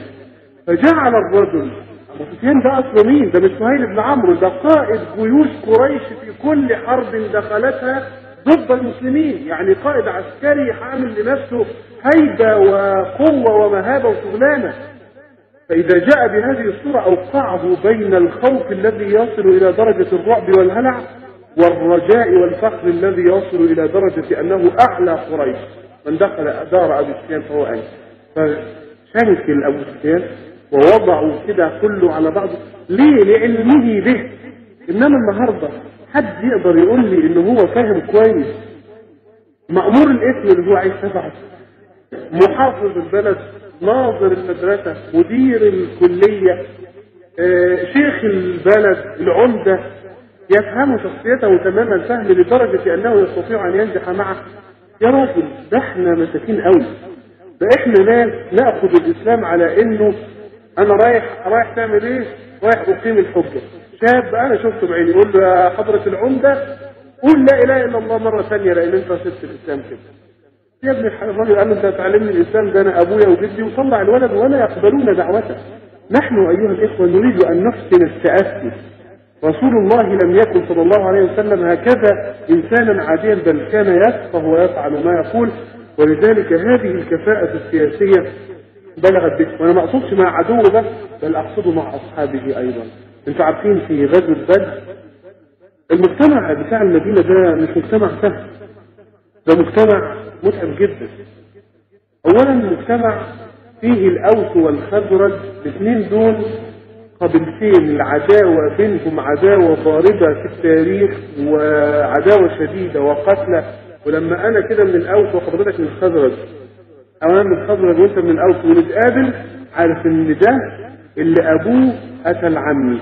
فجعل الرجل أبو سفيان ده اصله مين؟ ده مش سهيل بن عمرو ده قائد جيوش قريش في كل حرب دخلتها ضد المسلمين. يعني قائد عسكري حامل لنفسه هيبة وقوة ومهابة وشغلانة. فإذا جاء بهذه الصورة أوقعه بين الخوف الذي يصل إلى درجة الرعب والهلع والرجاء والفخر الذي يصل إلى درجة أنه أعلى قريش. من دخل دار أبي سفيان فهو أين فشنكل أبو سفيان ووضعوا كده كله على بعضه ليه؟ لعلمه به. إنما النهاردة حد يقدر يقول لي إن هو فاهم كويس. مأمور الاسم اللي هو عايز تبعه محافظ البلد ناظر المدرسة مدير الكلية آه، شيخ البلد العمدة. يفهم شخصيته تمام الفهم لدرجة أنه يستطيع أن ينجح معه. يا راجل ده إحنا مساكين قوي. ده إحنا ناس نأخذ الإسلام على إنه أنا رايح رايح تعمل إيه؟ رايح أقيم الحجة. شاب أنا شفته بعيني يقول له يا حضرة العمدة قول لا إله إلا الله مرة ثانية لأن أنت سبت الإسلام كده. يا ابن الراجل قال له أنت تعلمني الإسلام ده أنا أبويا وجدي وطلع الولد ولا يقبلون دعوته. نحن أيها الإخوة نريد أن نحسن التأسي. رسول الله لم يكن صلى الله عليه وسلم هكذا إنسانا عاديا بل كان يفقه ويفعل ما يقول. ولذلك هذه الكفاءة السياسية بلغت به وأنا ما أقصدش مع عدوه بس بل اقصده مع أصحابه أيضا. أنتوا عارفين في غزوة بدر المجتمع بتاع المدينة ده مش مجتمع سهل. ده مجتمع متعب جدا. اولا مجتمع فيه الأوس والخزرج الاثنين دول قبيلتين العداوة بينهم عداوة ضاربة في التاريخ وعداوة شديدة وقتلى ولما أنا كده من الأوس وحضرتك من الخزرج؟ أو أنا من الخزرج وأنت من الأوس ونتقابل عارف إن ده اللي أبوه قتل عمي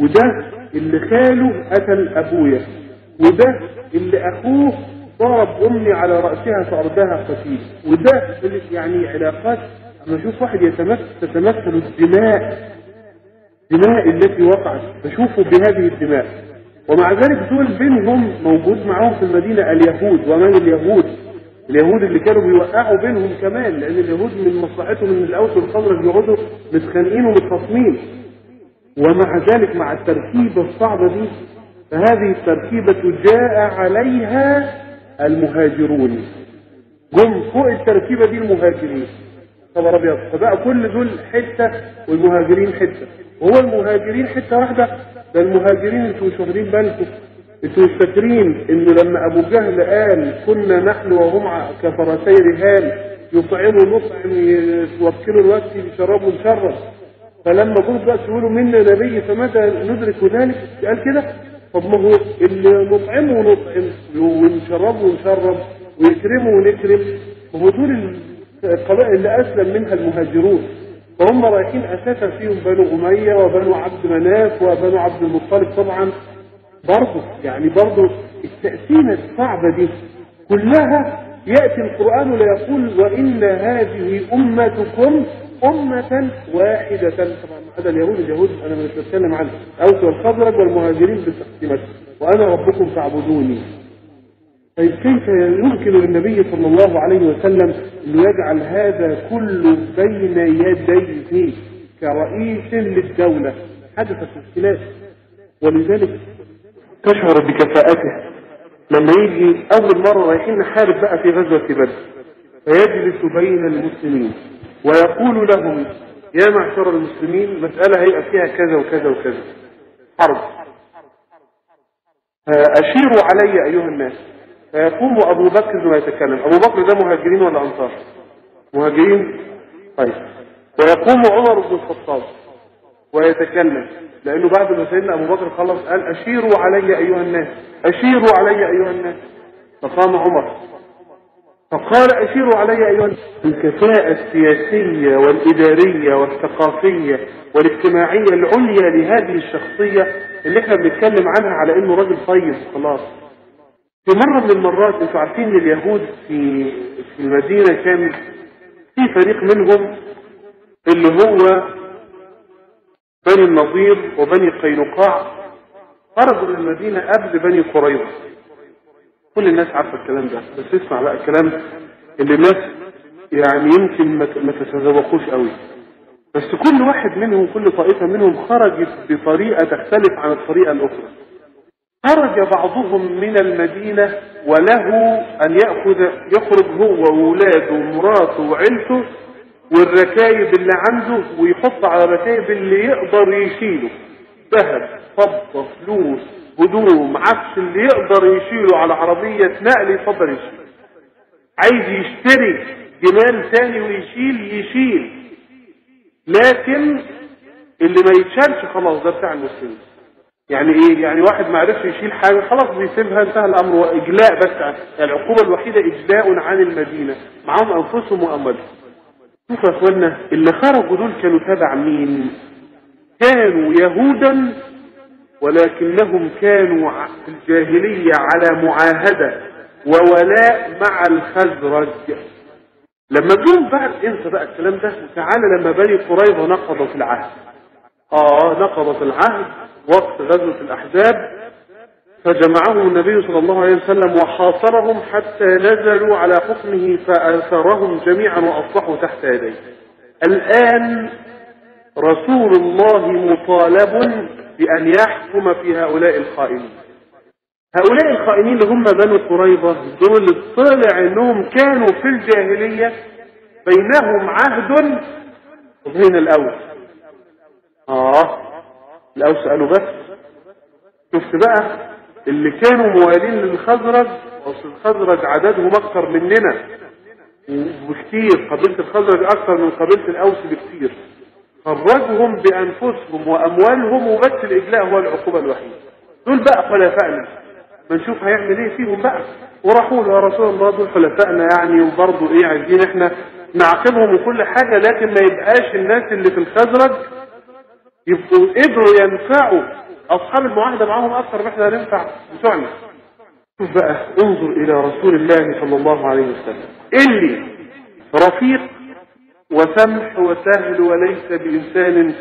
وده اللي خاله قتل أبويا وده اللي أخوه ضرب أمي على رأسها فارداها قتيل وده يعني علاقات أما أشوف واحد يتمثل تتمثل الدماء الدماء التي وقعت بشوفه بهذه الدماء. ومع ذلك دول بينهم موجود معاهم في المدينة اليهود. ومن اليهود؟ اليهود اللي كانوا بيوقعوا بينهم كمان لأن اليهود من مصلحتهم من الأوس والخزرج يقعدوا متخانقين ومتخاصمين. ومع ذلك مع التركيبة الصعبة دي فهذه التركيبة جاء عليها المهاجرون. جم فوق التركيبة دي المهاجرين. خبر ابيض فبقى كل دول حتة والمهاجرين حتة. وهو المهاجرين حتة واحدة. ده المهاجرين أنتوا مش واخدين بالكم. أنتوا مش فاكرين انه لما ابو جهل قال كنا نحن وهم كفرسي رهان يطعموا نطعم يوكلوا الوقت يشربوا نشرب فلما جم بقى يقولوا منا نبي فمتى ندرك ذلك؟ قال كده. طب ما هو اللي نطعمه ونطعم ونشربه ونشرب ويكرمه ونكرم. هو دول القبائل اللي أسلم منها المهاجرون. فهم رايحين أساسا فيهم بنو أمية وبنو عبد مناف وبنو عبد المطلب طبعا. برضه يعني برضه التقسيمه الصعبة دي كلها يأتي القرآن ويقول وإن هذه أمتكم أمة واحدة. طبعا هذا اليهود اليهود أنا مش بتكلم عنه أوس والخزرج والمهاجرين بالتقسيمات وأنا ربكم فاعبدوني. طيب كيف يمكن للنبي صلى الله عليه وسلم أن يجعل هذا كله بين يديه كرئيس للدولة؟ حدثت مشكلات ولذلك تشعر بكفاءته لما يجي أول مرة رايحين نحارب بقى في غزوة بدر فيجلس بين المسلمين ويقول لهم يا معشر المسلمين مسألة هيبقى فيها كذا وكذا وكذا. حرب. أشيروا علي أيها الناس فيقوم أبو بكر ويتكلم أبو بكر ده مهاجرين ولا أنصار؟ مهاجرين؟ طيب. ويقوم عمر بن الخطاب ويتكلم لأنه بعد ما سيدنا أبو بكر خلص قال أشيروا علي أيها الناس أشيروا علي أيها الناس. فقام عمر. فقال أشيروا علي أيها الناس. الكفاءة السياسية والإدارية والثقافية والاجتماعية العليا لهذه الشخصية اللي إحنا بنتكلم عنها على إنه راجل طيب خلاص. في مرة من المرات أنتوا عارفين إن اليهود في في المدينة كان في فريق منهم اللي هو بني النضير وبني قينقاع خرجوا من المدينة قبل بني قريظة. كل الناس عارفة الكلام ده بس اسمع بقى الكلام اللي الناس يعني يمكن ما تتذوقوش قوي. بس كل واحد منهم كل طائفة منهم خرجت بطريقة تختلف عن الطريقة الأخرى. خرج بعضهم من المدينة وله أن يأخذ يخرج هو وولاده ومراته وعيلته والركايب اللي عنده ويحط على الركايب اللي يقدر يشيله. ذهب فضة فلوس هدوم عفش اللي يقدر يشيله على عربية نقل يفضل يشيل. عايز يشتري جمال تاني ويشيل يشيل. لكن اللي ما يتشالش خلاص ده بتاع المسلمين. يعني إيه؟ يعني واحد ما عرفش يشيل حاجة خلاص بيسيبها انتهى الأمر وإجلاء بس. العقوبة الوحيدة اجلاء عن المدينة معاهم أنفسهم وأموالهم. شوفوا يا اخوانا اللي خرجوا دول كانوا تبع مين؟ كانوا يهودا ولكنهم كانوا في الجاهلية على معاهدة وولاء مع الخزرج. لما جم بعد انسى بقى الكلام ده وتعالى لما بني قريظة نقضوا في العهد. آه نقضت العهد. وقت غزوة الأحزاب فجمعهم النبي صلى الله عليه وسلم وحاصرهم حتى نزلوا على حكمه فآثرهم جميعا وأصبحوا تحت يديه. الآن رسول الله مطالب بأن يحكم في هؤلاء الخائنين هؤلاء الخائنين اللي هم بنو قريظة دول طلع إنهم كانوا في الجاهلية بينهم عهد وبين الأول. آه. الأوس قالوا بس. شفت بقى اللي كانوا موالين للخزرج أصل الخزرج عددهم أكثر مننا. وبكتير قبيلة الخزرج أكثر من قبيلة الأوس بكتير. خرجهم بأنفسهم وأموالهم وبس الإجلاء هو العقوبة الوحيدة. دول بقى خلفائنا ما نشوف هيعمل إيه فيهم بقى. وراحوا له يا رسول الله دول خلفائنا يعني وبرضه إيه عايزين إحنا نعاقبهم وكل حاجة لكن ما يبقاش الناس اللي في الخزرج يبقوا قدروا ينفعوا. أصحاب المعاهدة معاهم أكثر ما إحنا هننفع بتوعنا. شوف بقى انظر إلى رسول الله صلى الله عليه وسلم. اللي رفيق وسمح وسهل وليس بإنسان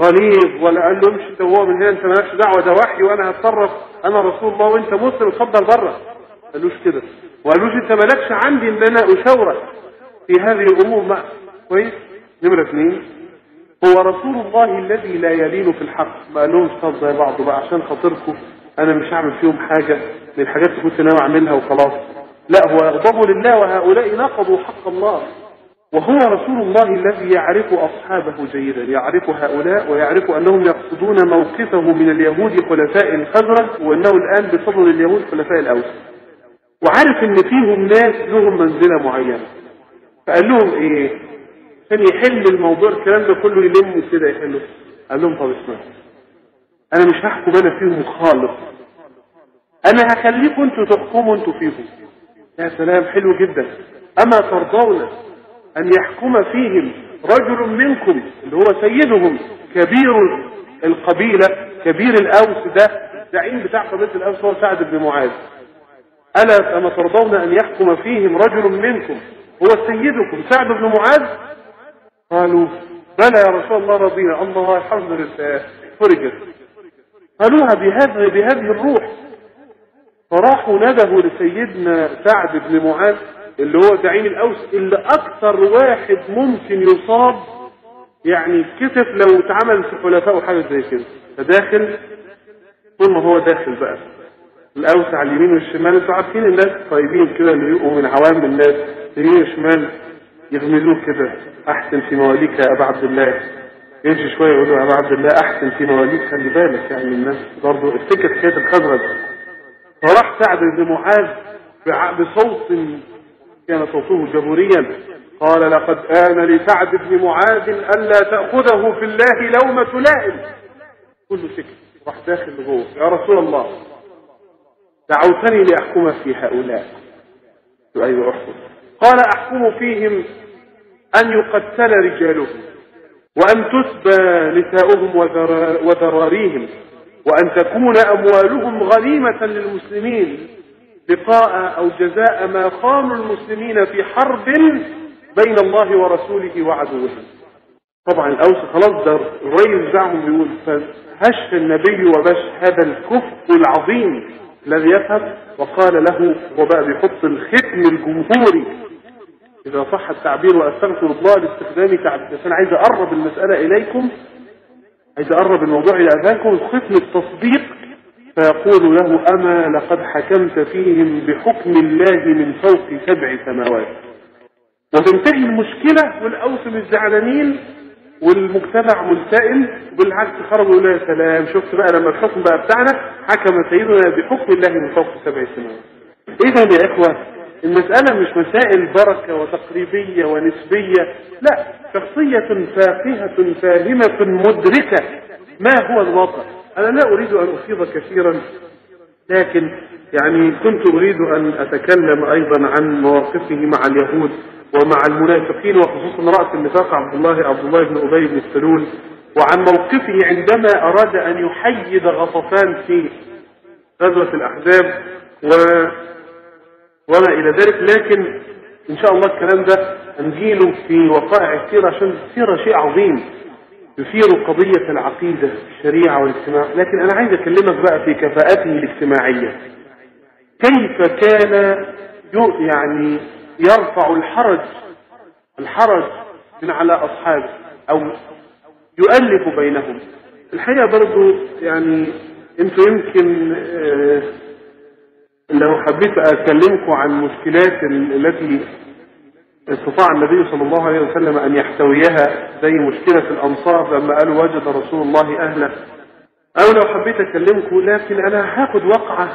غليظ ولا قال له امشي هو من هنا أنت مالكش دعوة ده وحي وأنا هتصرف. أنا رسول الله وأنت مسلم اتفضل بره. قالوش كده. وقالوش أنت مالكش عندي إن أنا أشاورك في هذه الأمور. بقى كويس؟ نمرة اثنين. هو رسول الله الذي لا يلين في الحق. ما قالهمش طب زي بعض بقى عشان خاطركم أنا مش هعمل فيهم حاجة من الحاجات اللي كنت ناوي أعملها وخلاص. لا هو يغضب لله وهؤلاء نقضوا حق الله. وهو رسول الله الذي يعرف أصحابه جيدا يعرف هؤلاء ويعرف أنهم يقصدون موقفه من اليهود خلفاء الخزرج وأنه الآن بفضل اليهود خلفاء الأوس. وعارف أن فيهم ناس لهم منزلة معينة. فقال لهم إيه؟ عشان يحل الموضوع الكلام ده كله يلم كده يحله قال لهم طب اسمعوا أنا مش هحكم أنا فيهم خالص. أنا هخليكم أنتوا تحكموا أنتوا فيهم. يا سلام حلو جدا. أما ترضون أن يحكم فيهم رجل منكم اللي هو سيدهم كبير القبيلة كبير الأوس ده الزعيم بتاع قبيلة الأوس هو سعد بن معاذ. ألا أما ترضون أن يحكم فيهم رجل منكم هو سيدكم سعد بن معاذ؟ قالوا بلى يا رسول الله رضينا. الله الحمد لله. فرجت. قالوها بهذا بهذه الروح. فراحوا ندبوا لسيدنا سعد بن معاذ اللي هو زعيم الأوس اللي أكثر واحد ممكن يصاب يعني كتف لو اتعمل في حلفاء وحاجه زي كده. فداخل طول ما هو داخل بقى. الأوس على اليمين والشمال أنتوا عارفين الناس طيبين كده اللي من عوام الناس يمين وشمال. يغمزوه كده. أحسن في مواليك يا أبا عبد الله. يمشي شوية يقول له يا أبا عبد الله أحسن في مواليك خلي بالك يعني الناس برضه افتكر حكايه الخزرج فراح سعد بن معاذ بصوت كان صوته جبوريا. قال لقد آن لسعد بن معاذ ألا تأخذه في الله لومة لائم كله سكت راح داخل لجوه يا رسول الله دعوتني لأحكم في هؤلاء. أيوة أحكم. قال أحكم فيهم أن يقتل رجالهم وأن تسبى نساؤهم وذراريهم وأن تكون أموالهم غنيمة للمسلمين لقاء أو جزاء ما خانوا المسلمين في حرب بين الله ورسوله وعدوه. طبعا الأوس خلاص ده الرئيس بتاعهم بيقول فهش النبي وبش هذا الكفء العظيم. الذي يفهم وقال له وبقى بيحط الختم الجمهوري. إذا صح التعبير وأستغفر الله لاستخدام تعبير أنا عايز أقرب المسألة إليكم. عايز أقرب الموضوع إلى أذانكم. ختم التصديق. فيقول له أما لقد حكمت فيهم بحكم الله من فوق سبع سماوات. وتنتهي المشكلة والأوس مش زعلانين والمجتمع ملتئم بالعكس خرجوا يقولوا يا سلام. شفت بقى لما الحكم بقى بتاعنا حكم سيدنا بحكم الله من فوق سبع سماوات اذا يا إخوة المسألة مش مسائل بركة وتقريبية ونسبية لا شخصية فاقهة فاهمة مدركة. ما هو الوضع؟ أنا لا أريد أن أفيض كثيرا لكن يعني كنت أريد أن أتكلم أيضا عن مواقفه مع اليهود. ومع المنافقين وخصوصا رأس النفاق عبد الله عبد الله بن أبي بن السلول. وعن موقفه عندما أراد أن يحيد غطفان في غزوة الأحزاب و وما إلى ذلك. لكن إن شاء الله الكلام ده هنجيله في وقائع السيرة عشان السيرة شيء عظيم يثير قضية العقيدة الشريعة والاجتماع. لكن أنا عايز أكلمك بقى في كفاءته الاجتماعية. كيف كان يعني يرفع الحرج الحرج من على أصحابه أو يؤلف بينهم. الحقيقة برضو يعني أنتوا يمكن آه لو حبيت أكلمكم عن المشكلات التي استطاع النبي صلى الله عليه وسلم أن يحتويها زي مشكلة الأنصار لما قالوا وجد رسول الله أهله أو لو حبيت أكلمكم لكن أنا هاخد وقعة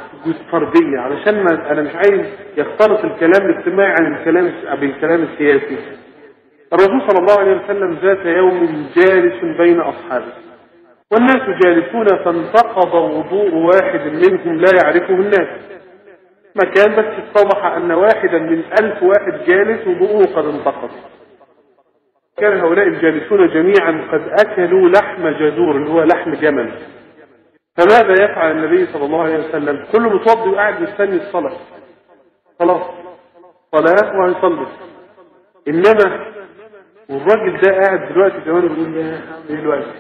فردية علشان ما أنا مش عايز يختلط الكلام الاجتماعي عن الكلام بالكلام السياسي. الرسول صلى الله عليه وسلم ذات يوم جالس بين أصحابه. والناس جالسون فانتقض وضوء واحد منهم لا يعرفه الناس. مكان بس اتضح أن واحدا من ألف واحد جالس وضوءه قد انتقض. كان هؤلاء الجالسون جميعا قد أكلوا لحم جذور اللي هو لحم جمل. فماذا يفعل النبي صلى الله عليه وسلم؟ كله متوضي وقاعد مستني الصلاة. خلاص. صلاة وهيصلي. إنما والراجل ده قاعد دلوقتي كمان بيقول يا إيه دلوقتي؟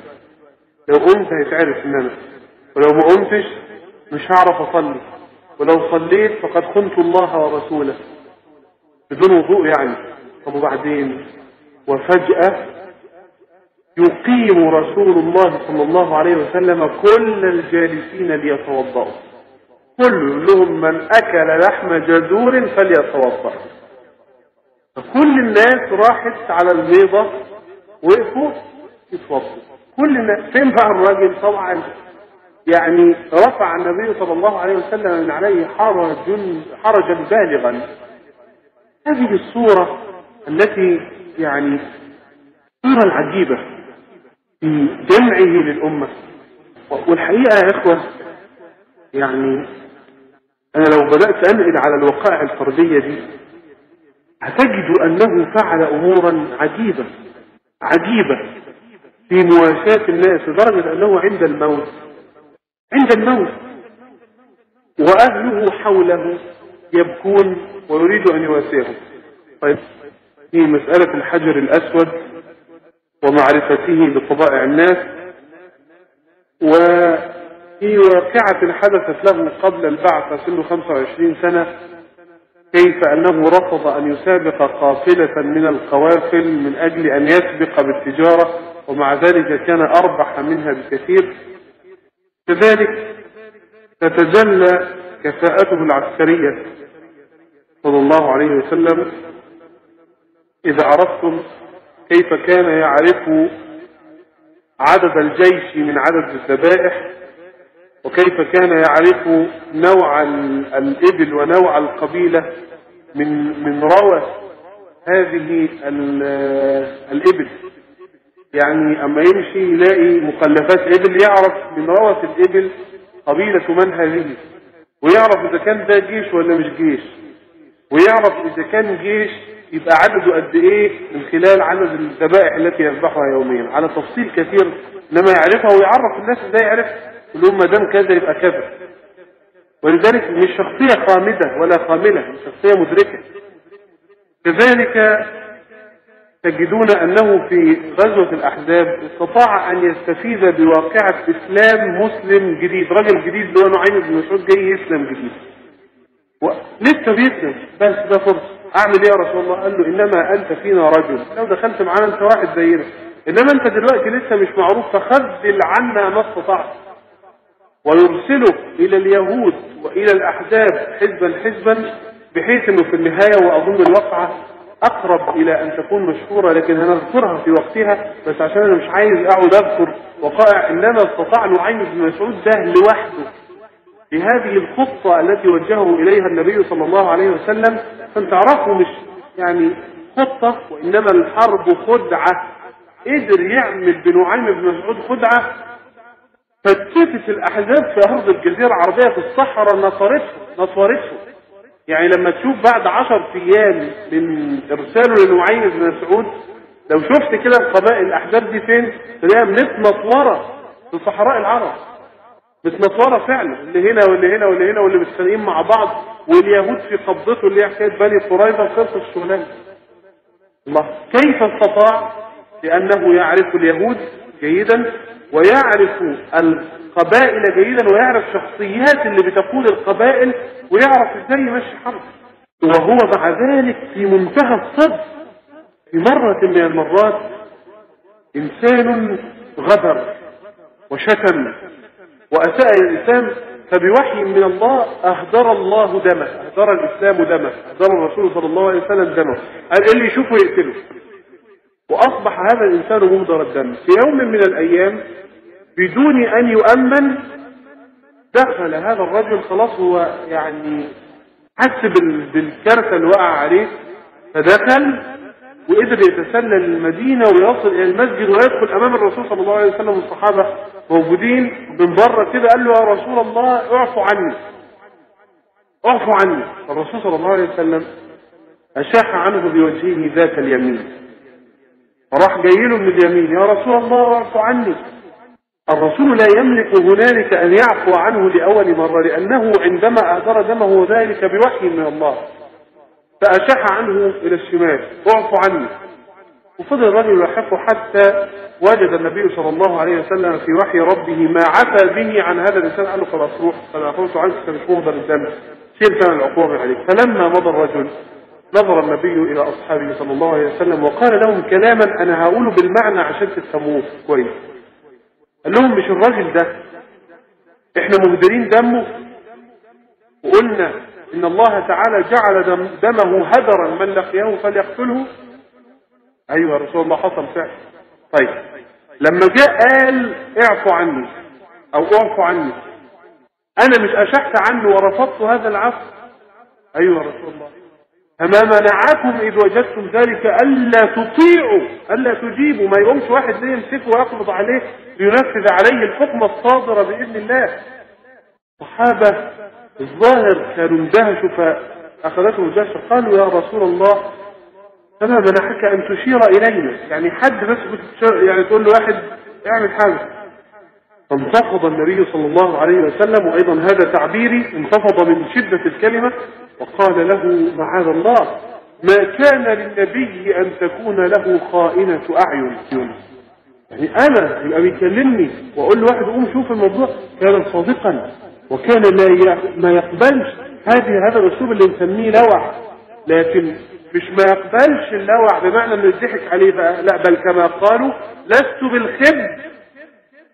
لو قمت هيتعرف ان أنا ولو ما قمتش مش هعرف أصلي. ولو صليت فقد خنت الله ورسوله. بدون وضوء يعني. طب وبعدين؟ وفجأة يقيم رسول الله صلى الله عليه وسلم كل الجالسين ليتوضأوا. كل لهم من أكل لحم جذور فليتوضأ. فكل الناس راحت على البيضة وقفوا يتوضوا كل الناس فين بقى الراجل؟ طبعا يعني رفع النبي صلى الله عليه وسلم من عليه حرج حرجا بالغا. هذه الصورة التي يعني الصورة العجيبة في جمعه للأمة. والحقيقة يا إخوة يعني أنا لو بدأت أنقل على الوقائع الفردية دي هتجد أنه فعل أمورا عجيبة عجيبة في مواساة الناس لدرجة أنه عند الموت عند الموت. وأهله حوله يبكون ويريد أن يواسيهم. طيب في مسألة الحجر الأسود ومعرفته بطبائع الناس وفي واقعة حدثت له قبل البعثة سنه 25 سنة كيف أنه رفض أن يسابق قافلة من القوافل من أجل أن يسبق بالتجارة ومع ذلك كان أربح منها بكثير. كذلك تتجلى كفاءته العسكرية صلى الله عليه وسلم إذا عرفتم كيف كان يعرف عدد الجيش من عدد الذبائح وكيف كان يعرف نوع الإبل ونوع القبيلة من من روى هذه الإبل؟ يعني أما يمشي يلاقي مخلفات إبل يعرف من روث الإبل قبيلة من هذه ويعرف إذا كان ده جيش ولا مش جيش ويعرف إذا كان جيش يبقى عدده قد إيه من خلال عدد الذبائح التي يذبحها يوميا. على تفصيل كثير لما يعرفها ويعرف الناس إزاي يعرف لهم ما دام كذا يبقى كذا ولذلك مش شخصية خامدة ولا خاملة مش شخصية مدركة. كذلك تجدون أنه في غزوة الأحزاب استطاع أن يستفيد بواقعة إسلام مسلم جديد رجل جديد اللي هو نعيم بن مسعود جاي يسلم جديد. لسه بيسلم بس ده فرصة. أعمل إيه يا رسول الله؟ قال له إنما أنت فينا رجل. لو دخلت معانا أنت واحد زينا. إنما أنت دلوقتي لسه مش معروف فخذل عنا ما استطعت. ويرسله إلى اليهود وإلى الأحزاب حزبا حزبا بحيث أنه في النهاية وأظن الوقعة أقرب إلى أن تكون مشهورة لكن هنذكرها في وقتها بس عشان أنا مش عايز أقعد أذكر وقائع إنما استطاع نعيم بن مسعود ده لوحده. بهذه الخطة التي وجهه إليها النبي صلى الله عليه وسلم فانتعرفوا مش يعني خطة وإنما الحرب خدعة. قدر يعمل بنعيم بن مسعود خدعة. فاتفت الأحزاب في أرض الجزيرة العربية في الصحراء نصرته نصرته. يعني لما تشوف بعد عشر أيام من إرساله لنعيم بن مسعود لو شفت كده القبائل الأحزاب دي فين؟ تلاقيها متنطورة في صحراء العرب. متنطورة فعلا اللي هنا واللي هنا واللي هنا واللي متخانقين مع بعض واليهود في قبضته اللي هي حكاية بني قريظة خلص الشغلانة. الله كيف استطاع؟ لأنه يعرف اليهود جيدا ويعرف القبائل جيدا ويعرف شخصيات اللي بتقود القبائل ويعرف إزاي يمشي حرب. وهو مع ذلك في منتهى الصدق في مرة من المرات إنسان غدر وشتم وأساء الإنسان فبوحي من الله أهدر الله دمه أهدر الإسلام دمه أهدر الرسول صلى الله عليه وسلم دمه. قال اللي يشوفه يقتله. وأصبح هذا الإنسان مهدر الدم. في يوم من الأيام بدون أن يؤمن دخل هذا الرجل خلاص هو يعني حس بالكارثة اللي وقع عليه فدخل وقدر يتسلل المدينة ويصل إلى المسجد ويدخل أمام الرسول صلى الله عليه وسلم والصحابة موجودين من بره كده قال له يا رسول الله اعفو عني. اعفو عني. الرسول صلى الله عليه وسلم أشاح عنه بوجهه ذات اليمين. فراح جاي له من اليمين يا رسول الله اعفو عني. الرسول لا يملك هنالك أن يعفو عنه لأول مرة لأنه عندما أهدر دمه ذلك بوحي من الله. فأشح عنه إلى الشمال اعفو عني. وفضل الرجل يلحقه حتى وجد النبي صلى الله عليه وسلم في وحي ربه ما عفى به عن هذا الإنسان. قال له خلاص روح أنا عفوت عنك أنت مش مهدر الدم. شيل ثمن العقوبة عليك. فلما مضى الرجل نظر النبي إلى أصحابه صلى الله عليه وسلم وقال لهم كلاما أنا هقوله بالمعنى عشان تفهموه كويس. قال لهم مش الراجل ده إحنا مهدرين دمه؟ وقلنا إن الله تعالى جعل دم دمه هدرا من لقيه فليقتله. يا رسول الله حصل فعل. طيب. لما جاء قال اعفو عني أو اعفو عني. أنا مش أشحت عنه ورفضت هذا العفو. يا رسول الله. فما منعكم إذ وجدتم ذلك ألا تطيعوا ألا تجيبوا. ما يقومش واحد ليه يمسكه ويقبض عليه لينفذ عليه الحكم الصادر بإذن الله. الصحابة الظاهر كانوا اندهشوا فأخذتهم الدهشة قالوا يا رسول الله فما منعك أن تشير إلينا؟ يعني حد بس يعني تقول له واحد اعمل حاجة. فانتفض النبي صلى الله عليه وسلم وأيضا هذا تعبيري انتفض من شدة الكلمة وقال له معاذ الله ما كان للنبي أن تكون له خائنة أعين. يعني أنا يبقى بيكلمني وأقول له واحد قوم شوف الموضوع. كان صادقا. وكان لا ما يقبلش هذه هذا الأسلوب اللي نسميه لوع لكن مش ما يقبلش اللوع بمعنى إنه يضحك عليه بقى. لا بل كما قالوا لست بالخب.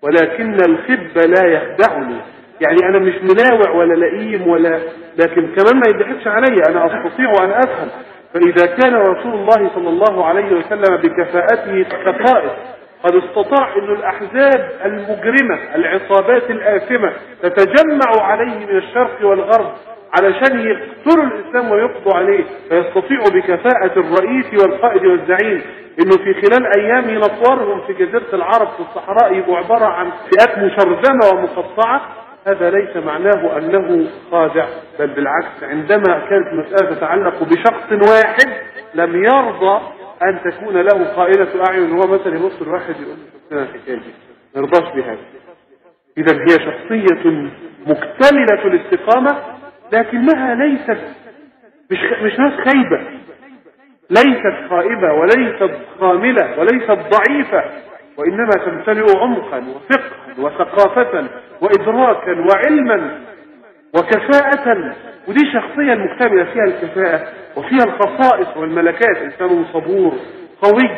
ولكن الخب لا يخدعني. يعني أنا مش ملاوع ولا لئيم ولا لكن كمان ما يضحكش علي. أنا أستطيع أن أفهم. فإذا كان رسول الله صلى الله عليه وسلم بكفاءته كقائد قد استطاع أن الأحزاب المجرمة العصابات الآثمة تتجمع عليه من الشرق والغرب علشان يقتلوا الإسلام ويقضوا عليه فيستطيع بكفاءة الرئيس والقائد والزعيم إنه في خلال أيام ينطورهم في جزيرة العرب في الصحراء يبقوا عبارة عن فئات مشرذمة ومقطعة هذا ليس معناه أنه خادع بل بالعكس عندما كانت المسألة تتعلق بشخص واحد لم يرضى أن تكون له قائلة أعين هو مثلا يبص الواحد يقول شفنا الحكاية دي ما يرضاش بهذا. إذا هي شخصية مكتملة الاستقامة لكنها ليست مش مش ناس خايبة. ليست خائبة وليست خاملة وليست ضعيفة وإنما تمتلئ عمقا وفقها وثقافة وإدراكا وعلما وكفاءة ودي شخصية المكتملة فيها الكفاءة وفيها الخصائص والملكات إنسان صبور قوي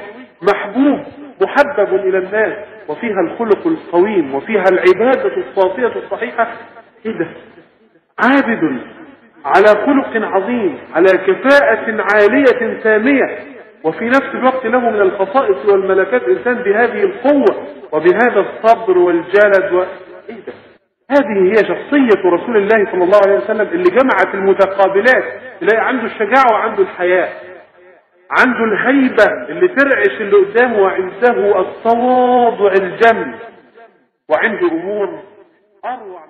محبوب محبب إلى الناس وفيها الخلق القويم وفيها العبادة الصافية الصحيحة. إيه عابد على خلق عظيم على كفاءة عالية سامية. وفي نفس الوقت له من الخصائص والملكات إنسان بهذه القوة وبهذا الصبر والجلد و... إيه ده؟ هذه هي شخصية رسول الله صلى الله عليه وسلم اللي جمعت المتقابلات تلاقي عنده الشجاعة وعنده الحياء عنده الهيبة اللي ترعش اللي قدامه وعنده التواضع الجم وعنده أمور أروع